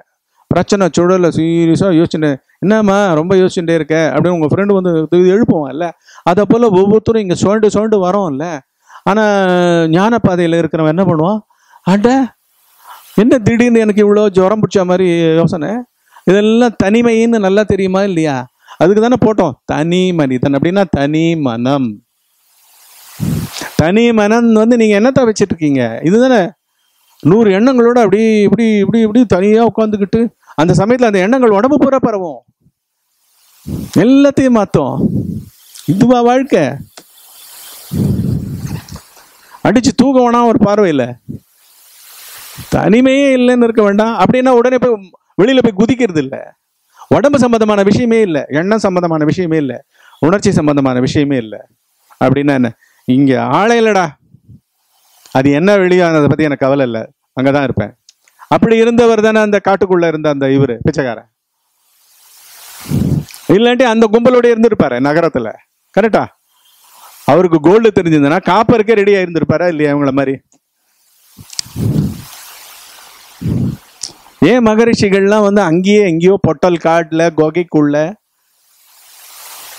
பிரச்சனை சூழல்ல சீரியஸா யோசிச்சுன்னு என்னம்மா ரொம்ப யோசிச்சுட்டே இருக்க அப்படின்னு உங்கள் ஃப்ரெண்டு வந்து எழுப்புவான் இல்லை அதை போல் ஒவ்வொருத்தரும் இங்கே சுழண்டு சுழண்டு வரோம்ல. ஆனால் ஞான பாதையில இருக்கிறவன் என்ன பண்ணுவான்? அட என்ன திடீர்னு எனக்கு இவ்வளோ ஜுரம் பிடிச்ச மாதிரி யோசனை? இதெல்லாம் தனிமைன்னு நல்லா தெரியுமா இல்லையா? அதுக்கு தானே போட்டோம். தனி மனிதன் அப்படின்னா தனி மனம். தனி மனம் வந்து நீங்கள் என்னத்த வச்சிட்டு இருக்கீங்க? இதுதானே. நூறு எண்ணங்களோட அப்படி இப்படி இப்படி இப்படி தனியாக உட்காந்துக்கிட்டு அந்த சமயத்தில் அந்த எண்ணங்கள் உடம்பு பூரா பரவும். எல்லாத்தையும் மாற்றும் இதுவா வாழ்க்கை? அடிச்சு தூக்க வேணாம் ஒரு பார்வை இல்லை. தனிமையே இல்லைன்னு இருக்க வேண்டாம். அப்படின்னா உடனே போய் வெளியில போய் குதிக்கிறது இல்லை. உடம்பு சம்பந்தமான விஷயமே இல்லை. எண்ணம் சம்பந்தமான விஷயமே இல்லை. உணர்ச்சி சம்பந்தமான விஷயமே இல்லை. அப்படின்னா என்ன? இங்க ஆளே இல்லடா. அது என்ன வெளியானதை பத்தி எனக்கு கவலை இல்லை. அங்கதான் இருப்பேன். அப்படி இருந்தவர் தானே அந்த காட்டுக்குள்ள இருந்த அந்த இவரு பிச்சைக்காரன். இல்லாட்டி அந்த கும்பலோட இருந்திருப்பாரு நகரத்துல. கரெக்டா அவருக்கு கோல்டு தெரிஞ்சிருந்தனா காப்பருக்கே ரெடியா இருந்திருப்பாரா இல்லையா இவங்கள மாதிரி? ஏன் மகரிஷிகள்லாம் வந்து அங்கேயே எங்கேயோ பொட்டல் காட்டுல குகைக்குள்ள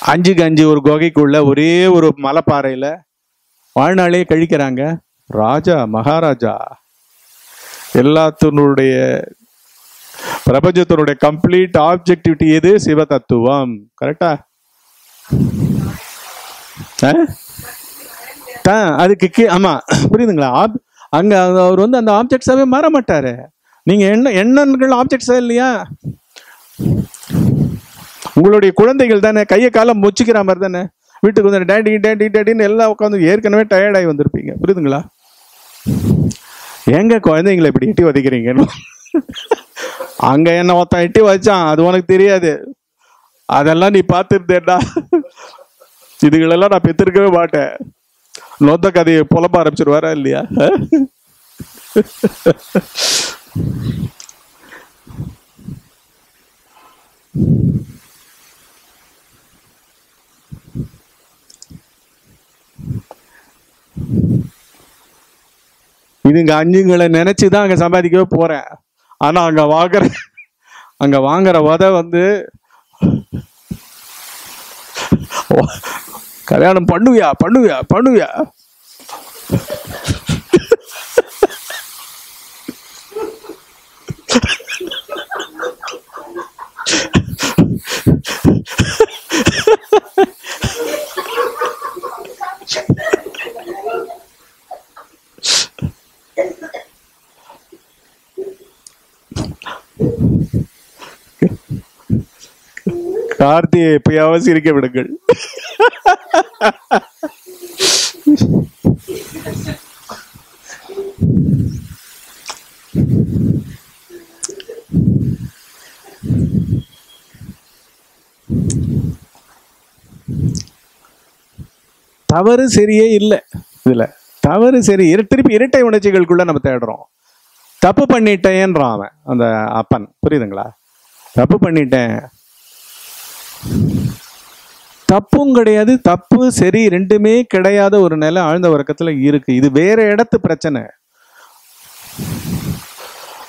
அஞ்சுக்கு அஞ்சு ஒரு குகைக்குள்ள ஒரே ஒரு மலைப்பாறையில வாழ்நாளையே கழிக்கிறாங்க? ராஜா மகாராஜா. எல்லாத்தினுடைய பிரபஞ்சத்தினுடைய கம்ப்ளீட் ஆப்ஜெக்டிவிட்டி எது? சிவ தத்துவம் கரெக்டா அதுக்கு கீ ஆமா புரியுதுங்களா? ஆப் அங்க அவர் வந்து அந்த ஆப்ஜெக்ட்ஸாவே மாற மாட்டாரு. நீங்க என்ன எண்ணங்கள் ஆப்ஜெக்ட்ஸா இல்லையா? உங்களுடைய குழந்தைகள் தானே கையை காலம் முச்சிக்கிற மாதிரி தானே? வீட்டுக்கு வந்து டேடி டேடி டேடின்னு எல்லாம் உட்காந்து ஏற்கனவே டயர்டாகி வந்திருப்பீங்க. புரியுதுங்களா? எங்க குழந்தைங்களை இப்படி எட்டி வதைக்கிறீங்கன்னு அங்க என்ன ஒருத்தன் எட்டி வச்சான்? அது உனக்கு தெரியாது. அதெல்லாம் நீ பார்த்துருந்தேடா இதுகளெல்லாம் நான் பெற்றிருக்கவே மாட்டேன். நொத்த கதையை புலம்ப ஆரம்பிச்சிருவாரா இல்லையா? இதுங்க அஞ்சுங்களை நினைச்சுதான் அங்க சம்பாதிக்கவே போறேன். ஆனால் அங்கே வாங்குற அங்கே வாங்குற வதை வந்து கல்யாணம் பண்ணுவியா பண்ணுவியா பண்ணுவியா? [LAUGHS] கார்த்தியை எப்பயாவது சிரிக்க விடுங்கள். தவறு சரியே இல்லை. இதுல தவறு சரி இரு- திருப்பி இரட்டை உணர்ச்சிகளுக்குள்ள நம்ம தேடுறோம். தப்பு பண்ணிட்டேன்றான் அவன் அந்த அப்பன். புரியுதுங்களா? தப்பு பண்ணிட்டேன். தப்பும் கிடையாது தப்பு சரி ரெண்டுமே கிடையாத ஒரு நிலை ஆழ்ந்த உறக்கத்துல இருக்கு. இது வேற இடத்து பிரச்சனை.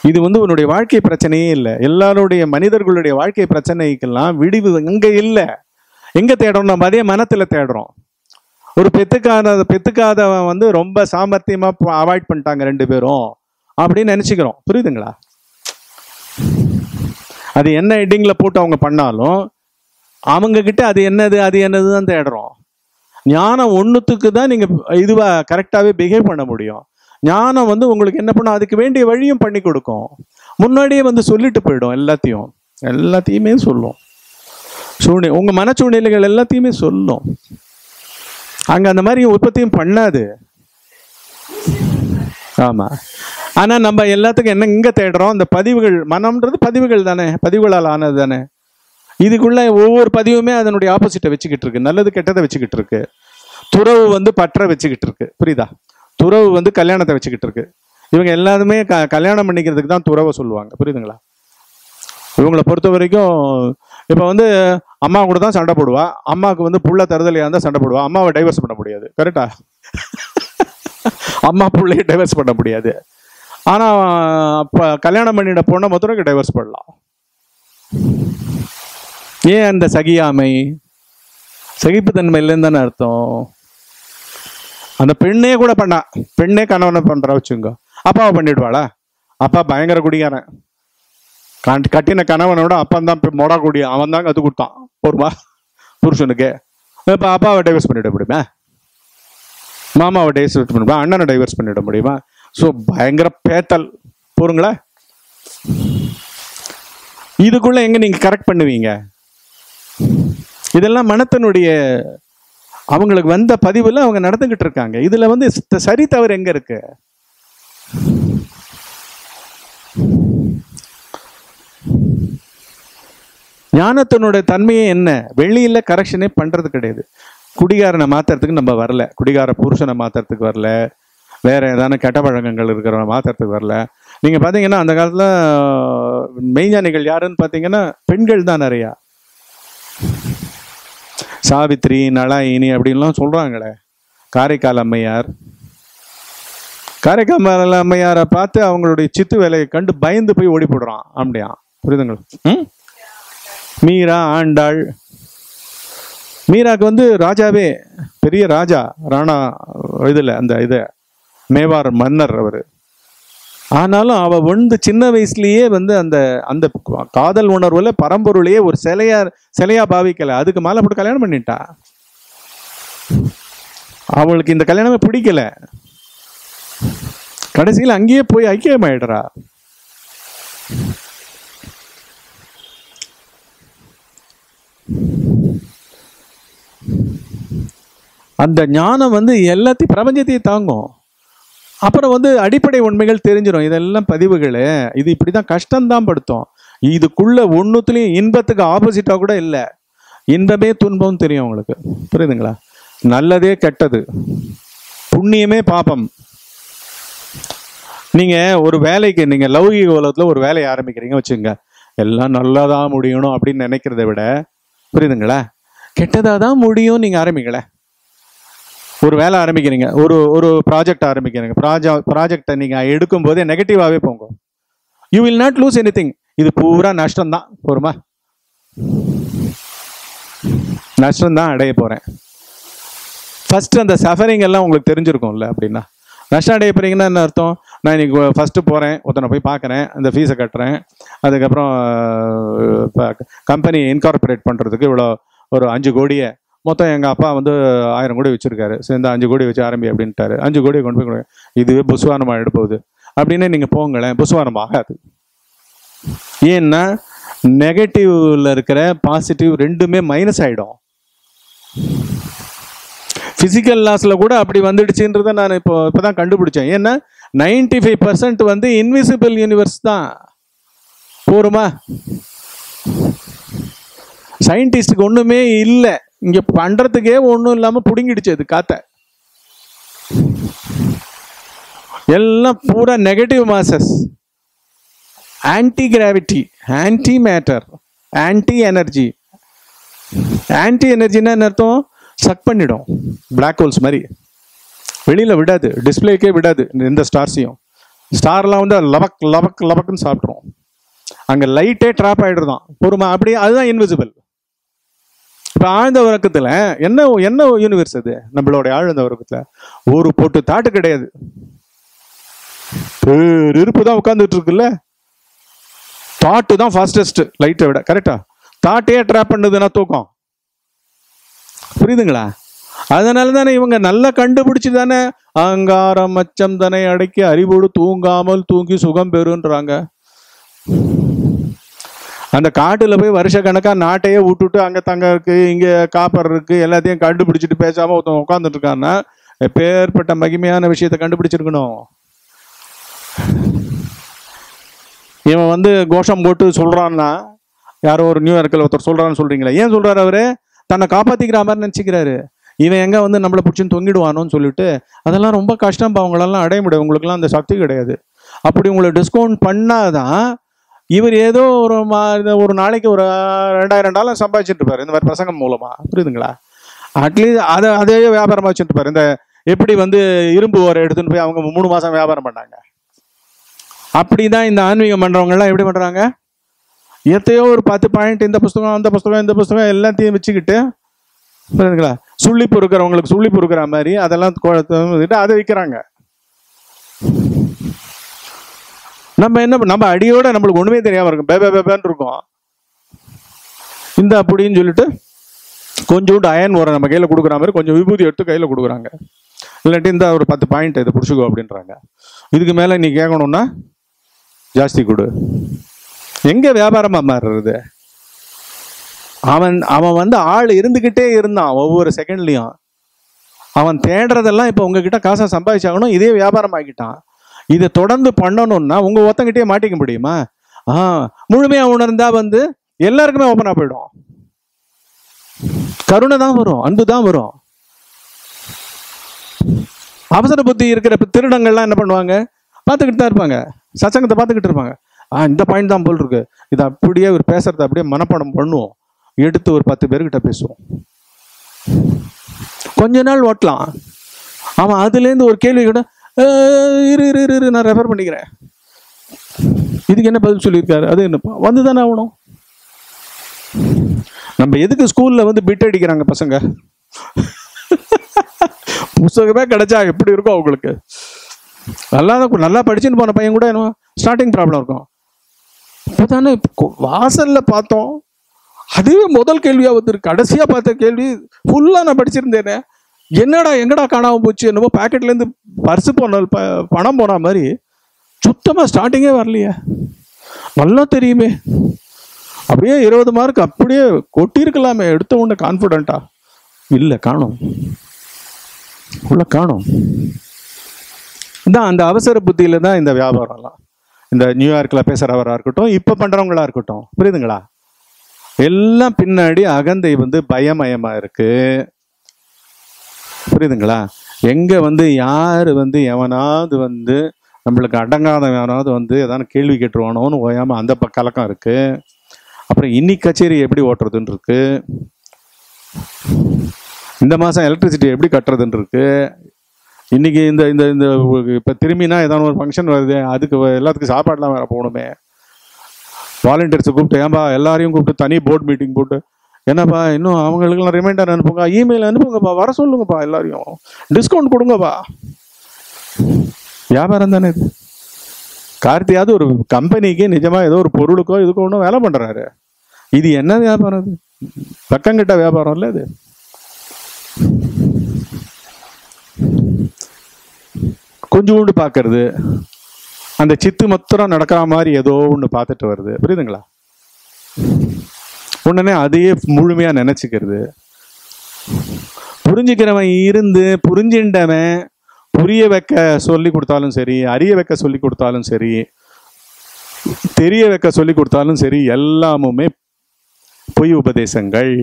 இது வந்து உன்னுடைய வாழ்க்கை பிரச்சனையே இல்லை. எல்லாருடைய மனிதர்களுடைய வாழ்க்கை பிரச்சனைக்கெல்லாம் விடிவு எங்க இல்லை. எங்க தேடுறோம்? நம்ம அதே மனத்துல தேடுறோம். ஒரு பெத்துக்காத பெத்துக்காதவன் வந்து ரொம்ப சாமர்த்தியமா அவாய்ட் பண்ணிட்டாங்க ரெண்டு பேரும். அப்படின்னு நினைச்சுக்கிறோம். புரியுதுங்களா? அது என்ன ஹெட்டிங்ல போட்டு அவங்க பண்ணாலும் அவங்க கிட்ட அது என்னது அது என்னது தான் தேடுறோம். ஞானம் ஒன்றுத்துக்கு தான் நீங்க இதுவா கரெக்டாகவே பிஹேவ் பண்ண முடியும். ஞானம் வந்து உங்களுக்கு என்ன பண்ணும் அதுக்கு வேண்டிய வழியும் பண்ணி கொடுக்கும். முன்னாடியே வந்து சொல்லிட்டு போயிடும் எல்லாத்தையும். எல்லாத்தையுமே சொல்லும். சூழ்நிலை உங்க மன சூழ்நிலைகள் எல்லாத்தையுமே சொல்லும். அங்க அந்த மாதிரி உற்பத்தியும் பண்ணாது. ஆமாம் ஆனால் நம்ம எல்லாத்துக்கும் என்ன இங்கே தேடுறோம்? இந்த பதிவுகள் மனம்ன்றது பதிவுகள் தானே. பதிவுகளால் ஆனது தானே. இதுக்குள்ளே ஒவ்வொரு பதிவுமே அதனுடைய ஆப்போசிட்டை வச்சுக்கிட்டு இருக்கு நல்லது கெட்டதை வச்சுக்கிட்டு இருக்கு துறவு வந்து பற்ற வச்சுக்கிட்டு இருக்கு புரியுதா? துறவு வந்து கல்யாணத்தை வச்சுக்கிட்டு இருக்கு இவங்க எல்லாருமே க கல்யாணம் பண்ணிக்கிறதுக்கு தான் துறவை சொல்லுவாங்க. புரியுதுங்களா? இவங்களை பொறுத்த வரைக்கும் இப்போ வந்து அம்மா கூட தான் சண்டை போடுவா. அம்மாவுக்கு வந்து புள்ள தருதலையாக இருந்தால் சண்டை போடுவா. அம்மாவை டைவர்ஸ் பண்ண முடியாது. கரெக்டா அம்மா பிள்ளைய டைவர்ஸ் பண்ண முடியாது. ஆனால் அப்போ கல்யாணம் பண்ணிட பொண்ணை மொத்தம் டைவர்ஸ் பண்ணலாம். ஏன் அந்த சகியாமை? சகிப்புத்தன்மையிலேருந்து இல்லைன்னு தானே அர்த்தம். அந்த பெண்ணே கூட பண்ணா. பெண்ணே கணவனை பண்ணுறா வச்சுங்க அப்பாவை பண்ணிடுவாளா? அப்பா பயங்கர குடிகாரன். காண்டி- கட்டின கணவனோட அப்பன் தான் மொடா குடி அவன் தான் கற்றுக் கொடுத்தான் போருமா புருஷனுக்கு. இப்போ அப்பாவை டைவர்ஸ் பண்ணிவிட முடியுமே? மாமாவை டைவர்ஸ் பண்ண முடியுமா அண்ணனை டைவர்ஸ் பண்ணிட முடியுமா? ஸோ பயங்கர பேத்தல். போருங்களா இதுக்குள்ள எங்க நீங்க கரெக்ட் பண்ணுவீங்க? இதெல்லாம் மனத்தினுடைய அவங்களுக்கு வந்த பதிவுல அவங்க நடந்துகிட்டு இருக்காங்க. இதுல வந்து சரி தவறு எங்க இருக்கு? ஞானத்தினுடைய தன்மையே என்ன? வெளியில கரெக்ஷனே பண்றது கிடையாது. குடிகாரனை மாத்துறதுக்கு நம்ம வரல. குடிகார புருஷனை மாத்துறதுக்கு வரல. வேற ஏதான கெட்ட பழக்கங்கள் இருக்கிறவனை மாத்துறதுக்கு வரல. நீங்கள் பார்த்தீங்கன்னா அந்த காலத்தில் மெய்ஞானிகள் யாருன்னு பார்த்தீங்கன்னா பெண்கள் தான் நிறையா. சாவித்ரி நளாயினி அப்படின்லாம் சொல்கிறாங்களே காரைக்கால் அம்மையார். காரைக்கால் அம்மையாரை பார்த்து அவங்களுடைய சித்து வேலையை கண்டு பயந்து போய் ஓடி போடுறான். அப்படியா புரியுதுங்களா? ம்? மீரா ஆண்டாள். மீராக்கு வந்து ராஜாவே பெரிய ராஜா ராணா இதில் அந்த இதை மேவார் மன்னர் அவர். ஆனாலும் அவள் வந்து சின்ன வயசுலேயே வந்து அந்த அந்த காதல் உணர்வில் பரம்பொருளையே ஒரு சிலையா சிலையா பாவிக்கலை. அதுக்கு மாலை போட்டு கல்யாணம் பண்ணிட்டா. அவளுக்கு இந்த கல்யாணமே பிடிக்கல. கடைசியில் அங்கேயே போய் ஐக்கியமாயிடுறா. அந்த ஞானம் வந்து எல்லாத்தையும் பிரபஞ்சத்தையும் தாங்கும். அப்புறம் வந்து அடிப்படை உண்மைகள் தெரிஞ்சிடும் இதெல்லாம் பதிவுகள். இது இப்படி தான் கஷ்டம்தான் படுத்தும். இதுக்குள்ள ஒன்றுத்துலேயும் இன்பத்துக்கு ஆப்போசிட்டாக கூட இல்லை. இன்பமே துன்பம் தெரியும் உங்களுக்கு. புரியுதுங்களா? நல்லதே கெட்டது. புண்ணியமே பாபம். நீங்கள் ஒரு வேலைக்கு நீங்கள் லௌகிக உலகத்தில் ஒரு வேலையை ஆரம்பிக்கிறீங்க வச்சுங்க எல்லாம் நல்லதாக முடியணும் அப்படின்னு நினைக்கிறத விட புரியுதுங்களா? கெட்டதாக தான் முடியும் நீங்கள் ஆரம்பிக்கலை. ஒரு வேலை ஆரம்பிக்கிறீங்க ஒரு ஒரு ப்ராஜெக்ட் ஆரம்பிக்கிறீங்க ப்ராஜெக்ட் ப்ராஜெக்டை நீங்கள் எடுக்கும் போதே நெகட்டிவாகவே போங்க. You will not lose any இது பூரா நஷ்டம் தான் போருமா நஷ்டம் தான் அடைய போகிறேன் ஃபஸ்ட்டு அந்த சஃபரிங் எல்லாம் உங்களுக்கு தெரிஞ்சிருக்கும்ல அப்படின்னா நஷ்டம் அடைய போறீங்கன்னா என்ன அர்த்தம்? நான் இன்னைக்கு ஃபஸ்ட்டு போகிறேன் ஒருத்தனை போய் பார்க்குறேன் அந்த ஃபீஸை கட்டுறேன் அதுக்கப்புறம் கம்பெனி இன்கார்பரேட் பண்ணுறதுக்கு இவ்வளோ ஒரு அஞ்சு கோடியை மொத்தம் எங்கள் அப்பா வந்து ஆயிரம் கோடி வச்சுருக்காரு. சரி இந்த அஞ்சு கோடி வச்சு ஆரம்பி அப்படின்ட்டாரு. அஞ்சு கோடியை கொண்டு போய் கொடுங்க. இதுவே புஸ்வானமாக எடுப்போகுது. போகுது அப்படின்னு நீங்கள் போங்களேன் புஸ்வானம் ஆகாது. ஏன்னா நெகட்டிவ்ல இருக்கிற பாசிட்டிவ் ரெண்டுமே மைனஸ் ஆகிடும் ஃபிசிக்கல் லாஸில் கூட அப்படி வந்துடுச்சுன்றதை நான் இப்போ இப்போ தான் கண்டுபிடிச்சேன். ஏன்னா நைன்டி ஃபைவ் பர்சன்ட் வந்து இன்விசிபிள் யூனிவர்ஸ் தான். போருமா? சயின்டிஸ்டுக்கு ஒன்றுமே இல்லை. இங்கே பண்ணுறதுக்கே ஒன்றும் இல்லாமல் பிடுங்கிடுச்சு அது காத்த. எல்லாம் பூரா negative masses anti gravity anti matter anti energy anti எனர்ஜின்னா என்ன அர்த்தம்? சக் பண்ணிடும். பிளாக் ஹோல்ஸ் மாதிரி. வெளியில் விடாது. டிஸ்பிளேக்கே விடாது. எந்த ஸ்டார்ஸையும் ஸ்டார்லாம் வந்து லபக் லபக் லபக்குன்னு சாப்பிட்ருவோம் அங்கே லைட்டே ட்ராப் ஆகிடுதான் பொறுமை அப்படியே அதுதான் இன்விசிபிள் இப்போ ஆழ்ந்த உறக்கத்தில் என்ன என்ன யூனிவர்ஸ் அது? நம்மளோட ஆழ்ந்த உறக்கத்தில். ஒரு பொட்டு தாட்டு கிடையாது. இருப்பு தான் உட்காந்துட்டு இருக்குல்ல? தாட்டு தான் ஃபாஸ்டஸ்ட் லைட்டை விட. கரெக்டா தாட்டையே ட்ராப் பண்ணுதுன்னா தூக்கம். புரியுதுங்களா? அதனால தானே இவங்க நல்லா கண்டுபிடிச்சு தானே அங்காரம் மச்சம் தனை அடக்கி அறிவோடு தூங்காமல் தூங்கி சுகம் பெறுன்றாங்க. அந்த காட்டில் போய் வருஷ கணக்காக நாட்டையே விட்டுட்டு அங்கே தங்க இருக்கு இங்கே காப்பர் இருக்கு எல்லாத்தையும் கண்டுபிடிச்சிட்டு பேசாம ஒருத்தன் உட்காந்துட்டு இருக்கான்னா எப்பேற்பட்ட மகிமையான விஷயத்தை கண்டுபிடிச்சிருக்கணும்? இவன் வந்து கோஷம் போட்டு சொல்றான்னா யாரோ ஒரு நியூயார்க்கில் ஒருத்தர் சொல்றான்னு சொல்றீங்களா? ஏன் சொல்றாரு அவரு? தன்னை காப்பாத்திக்கிற மாதிரி நினைச்சுக்கிறாரு. இவன் எங்க வந்து நம்மளை பிடிச்சின்னு தொங்கிடுவானோன்னு சொல்லிட்டு அதெல்லாம் ரொம்ப கஷ்டம் அவங்களெல்லாம் அடைய முடியாது உங்களுக்குலாம் அந்த சக்தி கிடையாது. அப்படி உங்களை டிஸ்கவுண்ட் பண்ணாதான் இவர் ஏதோ ஒரு மா ஒரு நாளைக்கு ஒரு ரெண்டாயிரம் டாலர் சம்பாதிச்சுட்டு இருப்பார். இந்த மாதிரி பிரசங்கம் மூலமா. புரியுதுங்களா? அட்லீஸ்ட் அதை அதே வியாபாரமாக வச்சுட்டு இருப்பார். இந்த எப்படி வந்து இரும்பு ஓரை எடுத்துன்னு போய் அவங்க மூணு மாதம் வியாபாரம் பண்ணாங்க. அப்படி தான் இந்த ஆன்மீகம் பண்ணுறவங்கெல்லாம் எப்படி பண்ணுறாங்க எத்தையோ ஒரு பத்து பாயிண்ட் இந்த புஸ்தகம் அந்த புஸ்தகம் இந்த புஸ்தகம் எல்லாத்தையும் வச்சுக்கிட்டு புரியுதுங்களா? சுள்ளி பொறுக்கிறவங்களுக்கு சுள்ளி பொறுக்கிற மாதிரி அதெல்லாம் அதை விற்கிறாங்க நம்ம என்ன நம்ம அடியோட நம்மளுக்கு ஒண்ணுமே தெரியாம இருக்கும். பேபே பேபேன்னு இருக்கும். இந்த அப்படின்னு சொல்லிட்டு கொஞ்சோண்டு அயன் உரம் நம்ம கையில கொடுக்குற மாதிரி கொஞ்சம் விபூதி எடுத்து கையில கொடுக்குறாங்க. இல்லாட்டி இந்த ஒரு பத்து பாயிண்ட் இதை பிடிச்சிக்கோ அப்படின்றாங்க. இதுக்கு மேல நீ கேட்கணும்னா ஜாஸ்தி கொடு. எங்க வியாபாரமா மாறுறது? அவன் அவன் வந்து ஆள் இருந்துகிட்டே இருந்தான் ஒவ்வொரு செகண்ட்லயும் அவன் தேடுறதெல்லாம் இப்போ உங்ககிட்ட காசை சம்பாதிச்சாகணும் இதே வியாபாரம் ஆகிட்டான். இதை தொடர்ந்து பண்ணணும்னா உங்க ஒத்தங்கிட்டே மாட்டிக்க முடியுமா? ஆ முழுமையா உணர்ந்தா வந்து எல்லாருக்குமே ஓப்பனாக போயிடும். கருணை தான் வரும் அன்பு தான் வரும். அவசர புத்தி இருக்கிற திருடங்கள்லாம் என்ன பண்ணுவாங்க? பார்த்துக்கிட்டு தான் இருப்பாங்க. சச்சங்கத்தை பார்த்துக்கிட்டு இருப்பாங்க. ஆ இந்த பாயிண்ட் தான் போல் இருக்கு. இது அப்படியே ஒரு பேசுறத அப்படியே மனப்பாடம் பண்ணுவோம். எடுத்து ஒரு பத்து பேர்கிட்ட பேசுவோம். கொஞ்ச நாள் ஓட்டலாம். ஆமாம் அதுலேருந்து ஒரு கேள்வி கூட இரு இரு இரு, இரு நான் ரெஃபர் பண்ணிக்கிறேன். இதுக்கு என்ன பதில் சொல்லியிருக்காரு? அது என்னப்பா வந்து தானே ஆகணும்? நம்ம எதுக்கு ஸ்கூலில் வந்து பிட் அடிக்கிறாங்க பசங்க? புஸ்தகமே கிடைச்சா எப்படி இருக்கும் அவங்களுக்கு? நல்லா தான் நல்லா படிச்சுன்னு போன பையன் கூட என்ன ஸ்டார்டிங் ப்ராப்ளம் இருக்கும். இப்போதானே வாசலில் பார்த்தோம். அதுவே முதல் கேள்வியாக வந்துருக்கு. கடைசியாக பார்த்த கேள்வி ஃபுல்லாக நான் படிச்சிருந்தேனே. என்னடா எங்கடா காணாமல் போச்சு? என்னமோ பாக்கெட்லேருந்து பர்ஸு போன ப- பணம் போன மாதிரி சுத்தமாக ஸ்டார்டிங்கே வரலையே. நல்லா தெரியுமே. அப்படியே இருபது மார்க் அப்படியே கொட்டியிருக்கலாமே எடுத்த உடனே கான்ஃபிடென்ட்டா இல்லை காணும். உள்ள காணும். தான் அந்த அவசர புத்தியில தான் இந்த வியாபாரம்லாம். இந்த நியூயார்க்கில் பேசுகிறவராக இருக்கட்டும் இப்போ பண்ணுறவங்களா இருக்கட்டும். புரியுதுங்களா? எல்லாம் பின்னாடி அகந்தை வந்து பயமயமாக இருக்குது புரியுதுங்களா? எங்கே வந்து யார் வந்து எவனாவது வந்து நம்மளுக்கு அடங்காத எவனாவது வந்து ஏதாவது கேள்வி கேட்டுருவானோன்னு ஓயாமல் அந்த ப- கலக்கம் இருக்குது அப்புறம் இன்னி கச்சேரி எப்படி ஓட்டுறதுன்னு இருக்குது இந்த மாதம் எலக்ட்ரிசிட்டி எப்படி கட்டுறதுன்னு இருக்குது இன்றைக்கி இந்த இந்த இந்த இப்போ திரும்பினா ஏதாவது ஒரு ஃபங்க்ஷன் வருது. அதுக்கு எல்லாத்துக்கும் சாப்பாடுலாம் வேறு போகணுமே. வாலண்டியர்ஸை கூப்பிட்டு ஏன்பா எல்லாரையும் கூப்பிட்டு தனி போர்ட் மீட்டிங் போட்டு என்னப்பா இன்னும் அவங்களுக்குலாம் ரிமைண்டர் அனுப்புங்க. இமெயில் அனுப்புங்கப்பா வர சொல்லுங்கப்பா எல்லாரையும். டிஸ்கவுண்ட் கொடுங்கப்பா. வியாபாரம் தானே இது? கார்த்தியாவது ஒரு கம்பெனிக்கு நிஜமா ஏதோ ஒரு பொருளுக்கோ இதுக்கோ ஒன்றும் வேலை பண்ணுறாரு இது என்ன வியாபாரம் இது? பக்கங்கிட்ட வியாபாரம் இல்லை இது? கொஞ்சோண்டு பார்க்கறது. அந்த சித்து மொத்தம் நடக்கிற மாதிரி ஏதோ ஒன்று பார்த்துட்டு வருது. புரியுதுங்களா? உடனே அதையே முழுமையா நினைச்சுக்கிறது. புரிஞ்சுக்கிறவன் இருந்து புரிஞ்சின்றவன் புரிய வைக்க சொல்லி கொடுத்தாலும் சரி அறிய வைக்க சொல்லி கொடுத்தாலும் சரி தெரிய வைக்க சொல்லி கொடுத்தாலும் சரி எல்லாமுமே பொய் உபதேசங்கள்.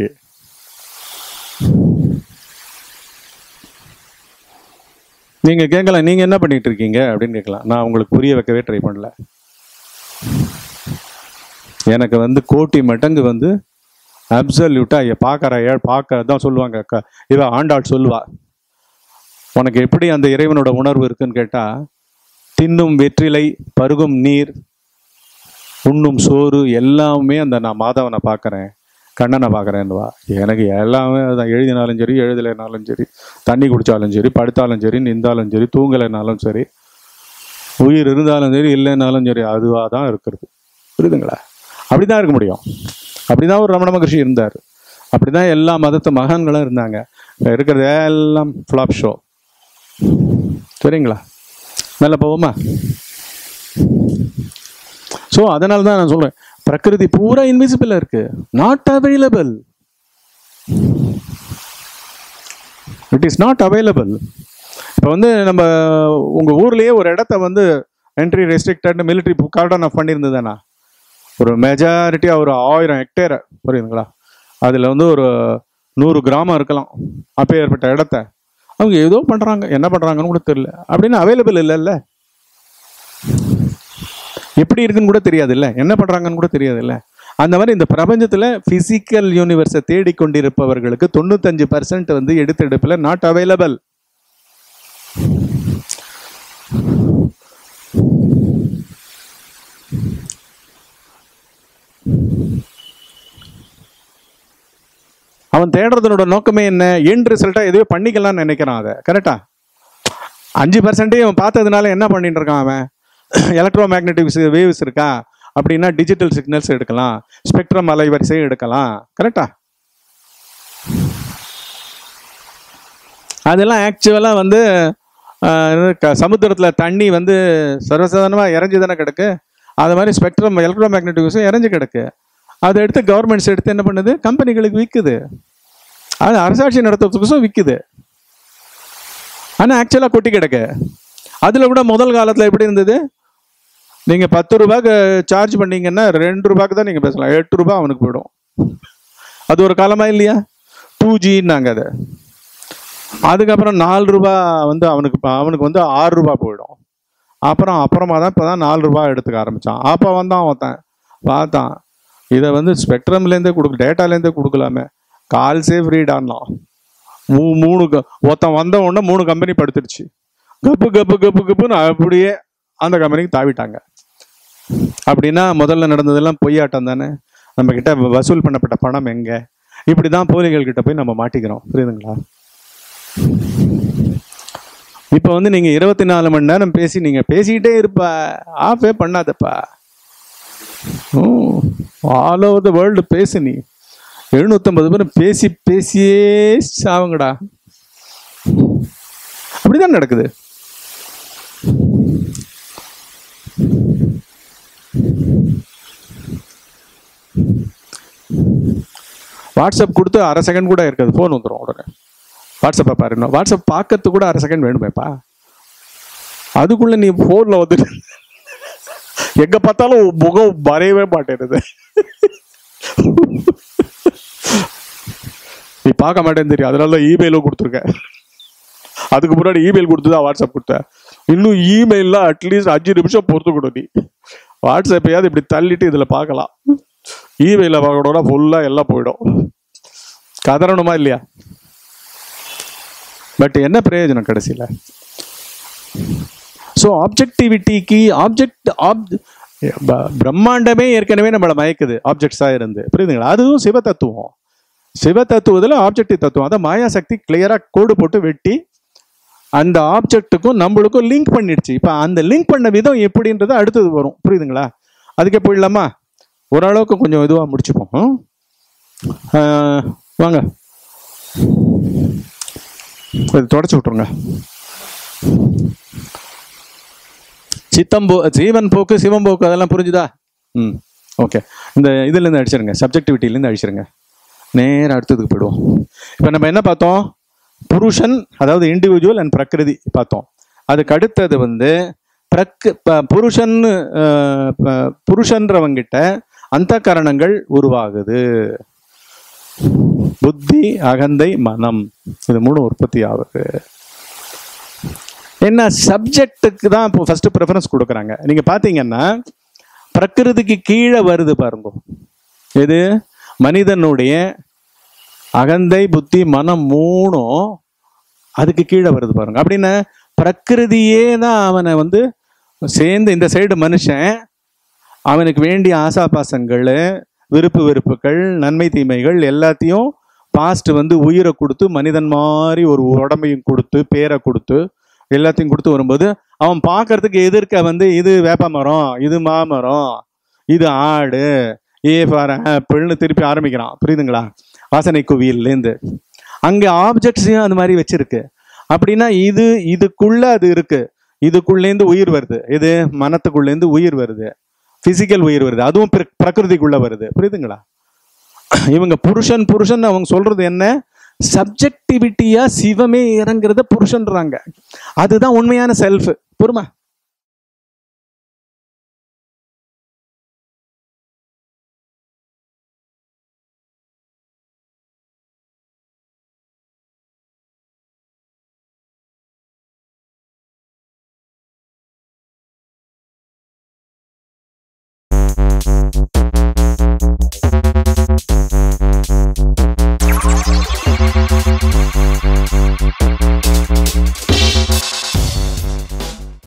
நீங்க கேட்கலாம் நீங்க என்ன பண்ணிட்டு இருக்கீங்க? அப்படின்னு கேட்கலாம். நான் உங்களுக்கு புரிய வைக்கவே ட்ரை பண்ணல. எனக்கு வந்து கோட்டி மடங்கு வந்து அப்சல்யூட்டா பார்க்கற பார்க்க தான் சொல்லுவாங்க அக்கா. இவ ஆண்டாள் சொல்லுவா. உனக்கு எப்படி அந்த இறைவனோட உணர்வு இருக்குன்னு கேட்டால் தின்னும் வெற்றிலை பருகும் நீர் உண்ணும் சோறு எல்லாமே அந்த நான் மாதவனை பார்க்குறேன் கண்ணனை பார்க்குறேன்னுவா எனக்கு எல்லாமே அதான் எழுதினாலும் சரி எழுதலைனாலும் சரி தண்ணி குடித்தாலும் சரி படுத்தாலும் சரி நின்றாலும் சரி தூங்கலைனாலும் சரி உயிர் இருந்தாலும் சரி இல்லைனாலும் சரி அதுவாக தான் இருக்கிறது. புரியுதுங்களா? அப்படிதான் இருக்க முடியும். அப்படிதான் ஒரு ரமண மகர்ஷி இருந்தார். அப்படிதான் எல்லா மதத்து மகான்களும் இருந்தாங்க. இருக்கிறது எல்லாம் ஃப்ளாப் ஷோ சரிங்களா? மேலே போவோமா? ஸோ அதனால தான் நான் சொல்றேன். பிரகிருதி பூரா இன்விசிபிளா இருக்கு. Not available it is not available இப்போ வந்து நம்ம உங்கள் ஊர்லேயே ஒரு இடத்த வந்து என்ட்ரி ரெஸ்ட்ரிக்டட்னு மிலிட்ரி கார்டன் ஆஃப் பண்ணியிருந்ததுதானா? ஒரு மெஜாரிட்டியாக ஒரு ஆயிரம் ஹெக்டேரை புரியுதுங்களா? அதில் வந்து ஒரு நூறு கிராமம் இருக்கலாம். அப்பேற்பட்ட இடத்த. அவங்க ஏதோ பண்ணுறாங்க என்ன பண்ணுறாங்கன்னு கூட தெரியல. அப்படின்னு அவைலபிள் இல்லைல்ல. எப்படி இருக்குன்னு கூட தெரியாதுல்ல. என்ன பண்ணுறாங்கன்னு கூட தெரியாதுல்ல. அந்த மாதிரி இந்த பிரபஞ்சத்தில் ஃபிசிக்கல் யூனிவர்ஸை தேடிக்கொண்டிருப்பவர்களுக்கு தொண்ணூத்தஞ்சு பர்சன்ட் வந்து எடுத்தெடுப்பில் நாட் அவைலபிள் அவன் தேடுறதனோட நோக்கமே என்ன? எண்ட் ரிசல்ட்டாக எதுவே பண்ணிக்கலாம்னு நினைக்கிறான் அதை கரெக்டா அஞ்சு பர்சன்டே அவன் பார்த்ததுனால என்ன பண்ணிட்டு இருக்கான் அவன்? எலக்ட்ரோ மேக்னெட்டிக் வேவ்ஸ் இருக்கா? அப்படின்னா டிஜிட்டல் சிக்னல்ஸ் எடுக்கலாம். ஸ்பெக்ட்ரம் அலைவரிசை எடுக்கலாம். கரெக்டா அதெல்லாம் ஆக்சுவலாக வந்து சமுத்திரத்தில் தண்ணி வந்து சர்வசாதாரணமாக இறஞ்சி தானே கிடக்கு? அது மாதிரி ஸ்பெக்ட்ரம் எலக்ட்ரோ மேக்னெட்டிக் இறஞ்சி கிடக்கு. அதை எடுத்து கவர்மெண்ட்ஸ் எடுத்து என்ன பண்ணுது? கம்பெனிகளுக்கு விற்குது அது அரசாட்சி நடத்துறதுக்கோசம் விற்குது ஆனால் ஆக்சுவலாக கொட்டி கிடக்கு. அதில் கூட முதல் காலத்தில் எப்படி இருந்தது? நீங்கள் பத்து ரூபாய்க்கு சார்ஜ் பண்ணீங்கன்னா ரெண்டு ரூபாய்க்கு தான் நீங்கள் பேசலாம். எட்டு ரூபாய் அவனுக்கு போயிடும். அது ஒரு காலமாக இல்லையா? டூ ஜின்னாங்க அதை. அதுக்கப்புறம் நாலு ரூபா வந்து அவனுக்கு அவனுக்கு வந்து ஆறு ரூபாய் போயிடும். அப்புறம் அப்புறமா தான் இப்போ தான் நாலு ரூபா எடுத்துக்க ஆரம்பித்தான் அப்போ வந்தான் ஒருத்தன் பார்த்தான். இதை வந்து ஸ்பெக்ட்ரம்லேருந்தே கொடுக்க டேட்டாலேருந்தே கொடுக்கலாமே. கால்ஸே ஃப்ரீடான்லாம் மூ மூணு க- ஒருத்தன் வந்த உடனே மூணு கம்பெனி படுத்துருச்சு. கப்பு கப்பு கப்பு கப்புன்னு அப்படியே அந்த கம்பெனிக்கு தாவிட்டாங்க. அப்படின்னா முதல்ல நடந்ததெல்லாம் பொய்யாட்டம் தானே? நம்ம கிட்ட வசூல் பண்ணப்பட்ட பணம் எங்க? இப்படி தான் போலிகள் கிட்ட போய் நம்ம மாட்டிக்கிறோம். புரியுதுங்களா? இப்போ வந்து நீங்கள் இருபத்தி நாலு மணி நேரம் பேசி நீங்கள் பேசிக்கிட்டே இருப்பா. ஆஃபே பண்ணாதப்பா. ஆல் ஓவர் த வேர்ல்டு பேசு நீ. எழுநூத்தம்பது பேர் பேசி பேசியே சாவுங்கடா. அப்படிதான் நடக்குது. வாட்ஸ்அப் கொடுத்து அரை செகண்ட் கூட இருக்காது. ஃபோன் வந்துடும் உடனே. வாட்ஸ்அப்பை பாருங்க வாட்ஸ்அப் பார்க்கறதுக்கு கூட அரை செகண்ட் வேணுமேப்பா. அதுக்குள்ள நீ ஃபோனில் வந்துட்டு எங்க பார்த்தாலும் உன் முகம் வரையவே மாட்டேங்குது நீ பார்க்க மாட்டேன்னு தெரியும். அதனால தான் இமெயிலும் கொடுத்துருக்கேன். அதுக்கு முன்னாடி இமெயில் கொடுத்து தான் வாட்ஸ்அப் கொடுத்தேன். இன்னும் இமெயிலாம் அட்லீஸ்ட் அஞ்சு நிமிஷம் பொறுத்து கொடு நீ வாட்ஸ்அப்பையாவது இப்படி தள்ளிட்டு இதில் பார்க்கலாம். இமெயிலில் பார்க்கணும்னா ஃபுல்லாக எல்லாம் போயிடும். கதறணுமா இல்லையா? பட் என்ன பிரயோஜனம் கடைசியில்? ஸோ ஆப்ஜெக்டிவிட்டிக்கு ஆப்ஜெக்ட் ஆப் பிரம்மாண்டமே ஏற்கனவே நம்மளை மயக்குது ஆப்ஜெக்ட்ஸாக இருந்து. புரியுதுங்களா? அதுவும் சிவ தத்துவம். சிவ தத்துவத்தில் ஆப்ஜெக்டிவ் தத்துவம். அதை மாயாசக்தி கிளியராக கோடு போட்டு வெட்டி அந்த ஆப்ஜெக்ட்டுக்கும் நம்மளுக்கும் லிங்க் பண்ணிடுச்சு. இப்போ அந்த லிங்க் பண்ண விதம் எப்படின்றது அடுத்தது வரும். புரியுதுங்களா? அதுக்கே போயிடலாமா ஓரளவுக்கு கொஞ்சம் இதுவாக முடிச்சுப்போம். வாங்க. இது தொடச்சி விட்ருங்க சித்தம்போ ஜீவன் போக்கு சிவம் போக்கு அதெல்லாம் புரிஞ்சுதா? ம் ஓகே. இந்த இதுலேருந்து அடிச்சிருங்க. சப்ஜெக்டிவிட்டிலேருந்து அடிச்சிருங்க. நேராக அடுத்ததுக்கு போயிடுவோம். இப்போ நம்ம என்ன பார்த்தோம்? புருஷன் அதாவது இண்டிவிஜுவல் அண்ட் பிரகிருதி பார்த்தோம். அதுக்கு அடுத்தது வந்து பிரக் ப- புருஷன் புருஷன்றவங்கிட்ட அந்த கரணங்கள் உருவாகுது. புத்தி அகந்தை மனம். இது மூணு உற்பத்தி ஆகுது. என்ன சப்ஜெக்ட்டுக்கு தான் இப்போ ஃபர்ஸ்ட் ப்ரிஃபரன்ஸ் கொடுக்குறாங்க. நீங்க பாத்தீங்கன்னா பிரகிருதிக்கு கீழே வருது பாருங்க. இது மனிதனுடைய அகந்தை புத்தி மனம் மூணும் அதுக்கு கீழே வருது பாருங்க. அப்படின்னா பிரகிருதியே தான் அவனை வந்து சேர்ந்து இந்த சைடு மனுஷன் அவனுக்கு வேண்டிய ஆசாபாசங்கள் விருப்பு வெறுப்புகள் நன்மை தீமைகள் எல்லாத்தையும் பாஸ்ட் வந்து உயிரை கொடுத்து மனிதன் மாதிரி ஒரு உடம்பையும் கொடுத்து பேரை கொடுத்து எல்லாத்தையும் கொடுத்து வரும்போது அவன் பார்க்கறதுக்கு எதிர்க்க வந்து இது வேப்ப மரம் இது மாமரம் இது ஆடு ஏ ஃபார் ஆப்பிள்னு திருப்பி ஆரம்பிக்கிறான். புரியுதுங்களா? வாசனை குவியல்லேருந்து அங்கே ஆப்ஜெக்ட்ஸையும் அந்த மாதிரி வச்சிருக்கு? அப்படின்னா இது இதுக்குள்ள அது இருக்கு. இதுக்குள்ளேருந்து உயிர் வருது. இது மனத்துக்குள்ளேருந்து உயிர் வருது. பிசிக்கல் உயிர் வருது. அதுவும் பிர- பிரகிருதிக்குள்ள வருது. புரியுதுங்களா? இவங்க புருஷன் புருஷன் அவங்க சொல்றது என்ன? சப்ஜெக்டிவிட்டியா சிவமே இறங்குறத புருஷன்றாங்க. அதுதான் உண்மையான செல்ஃப் பொறுமை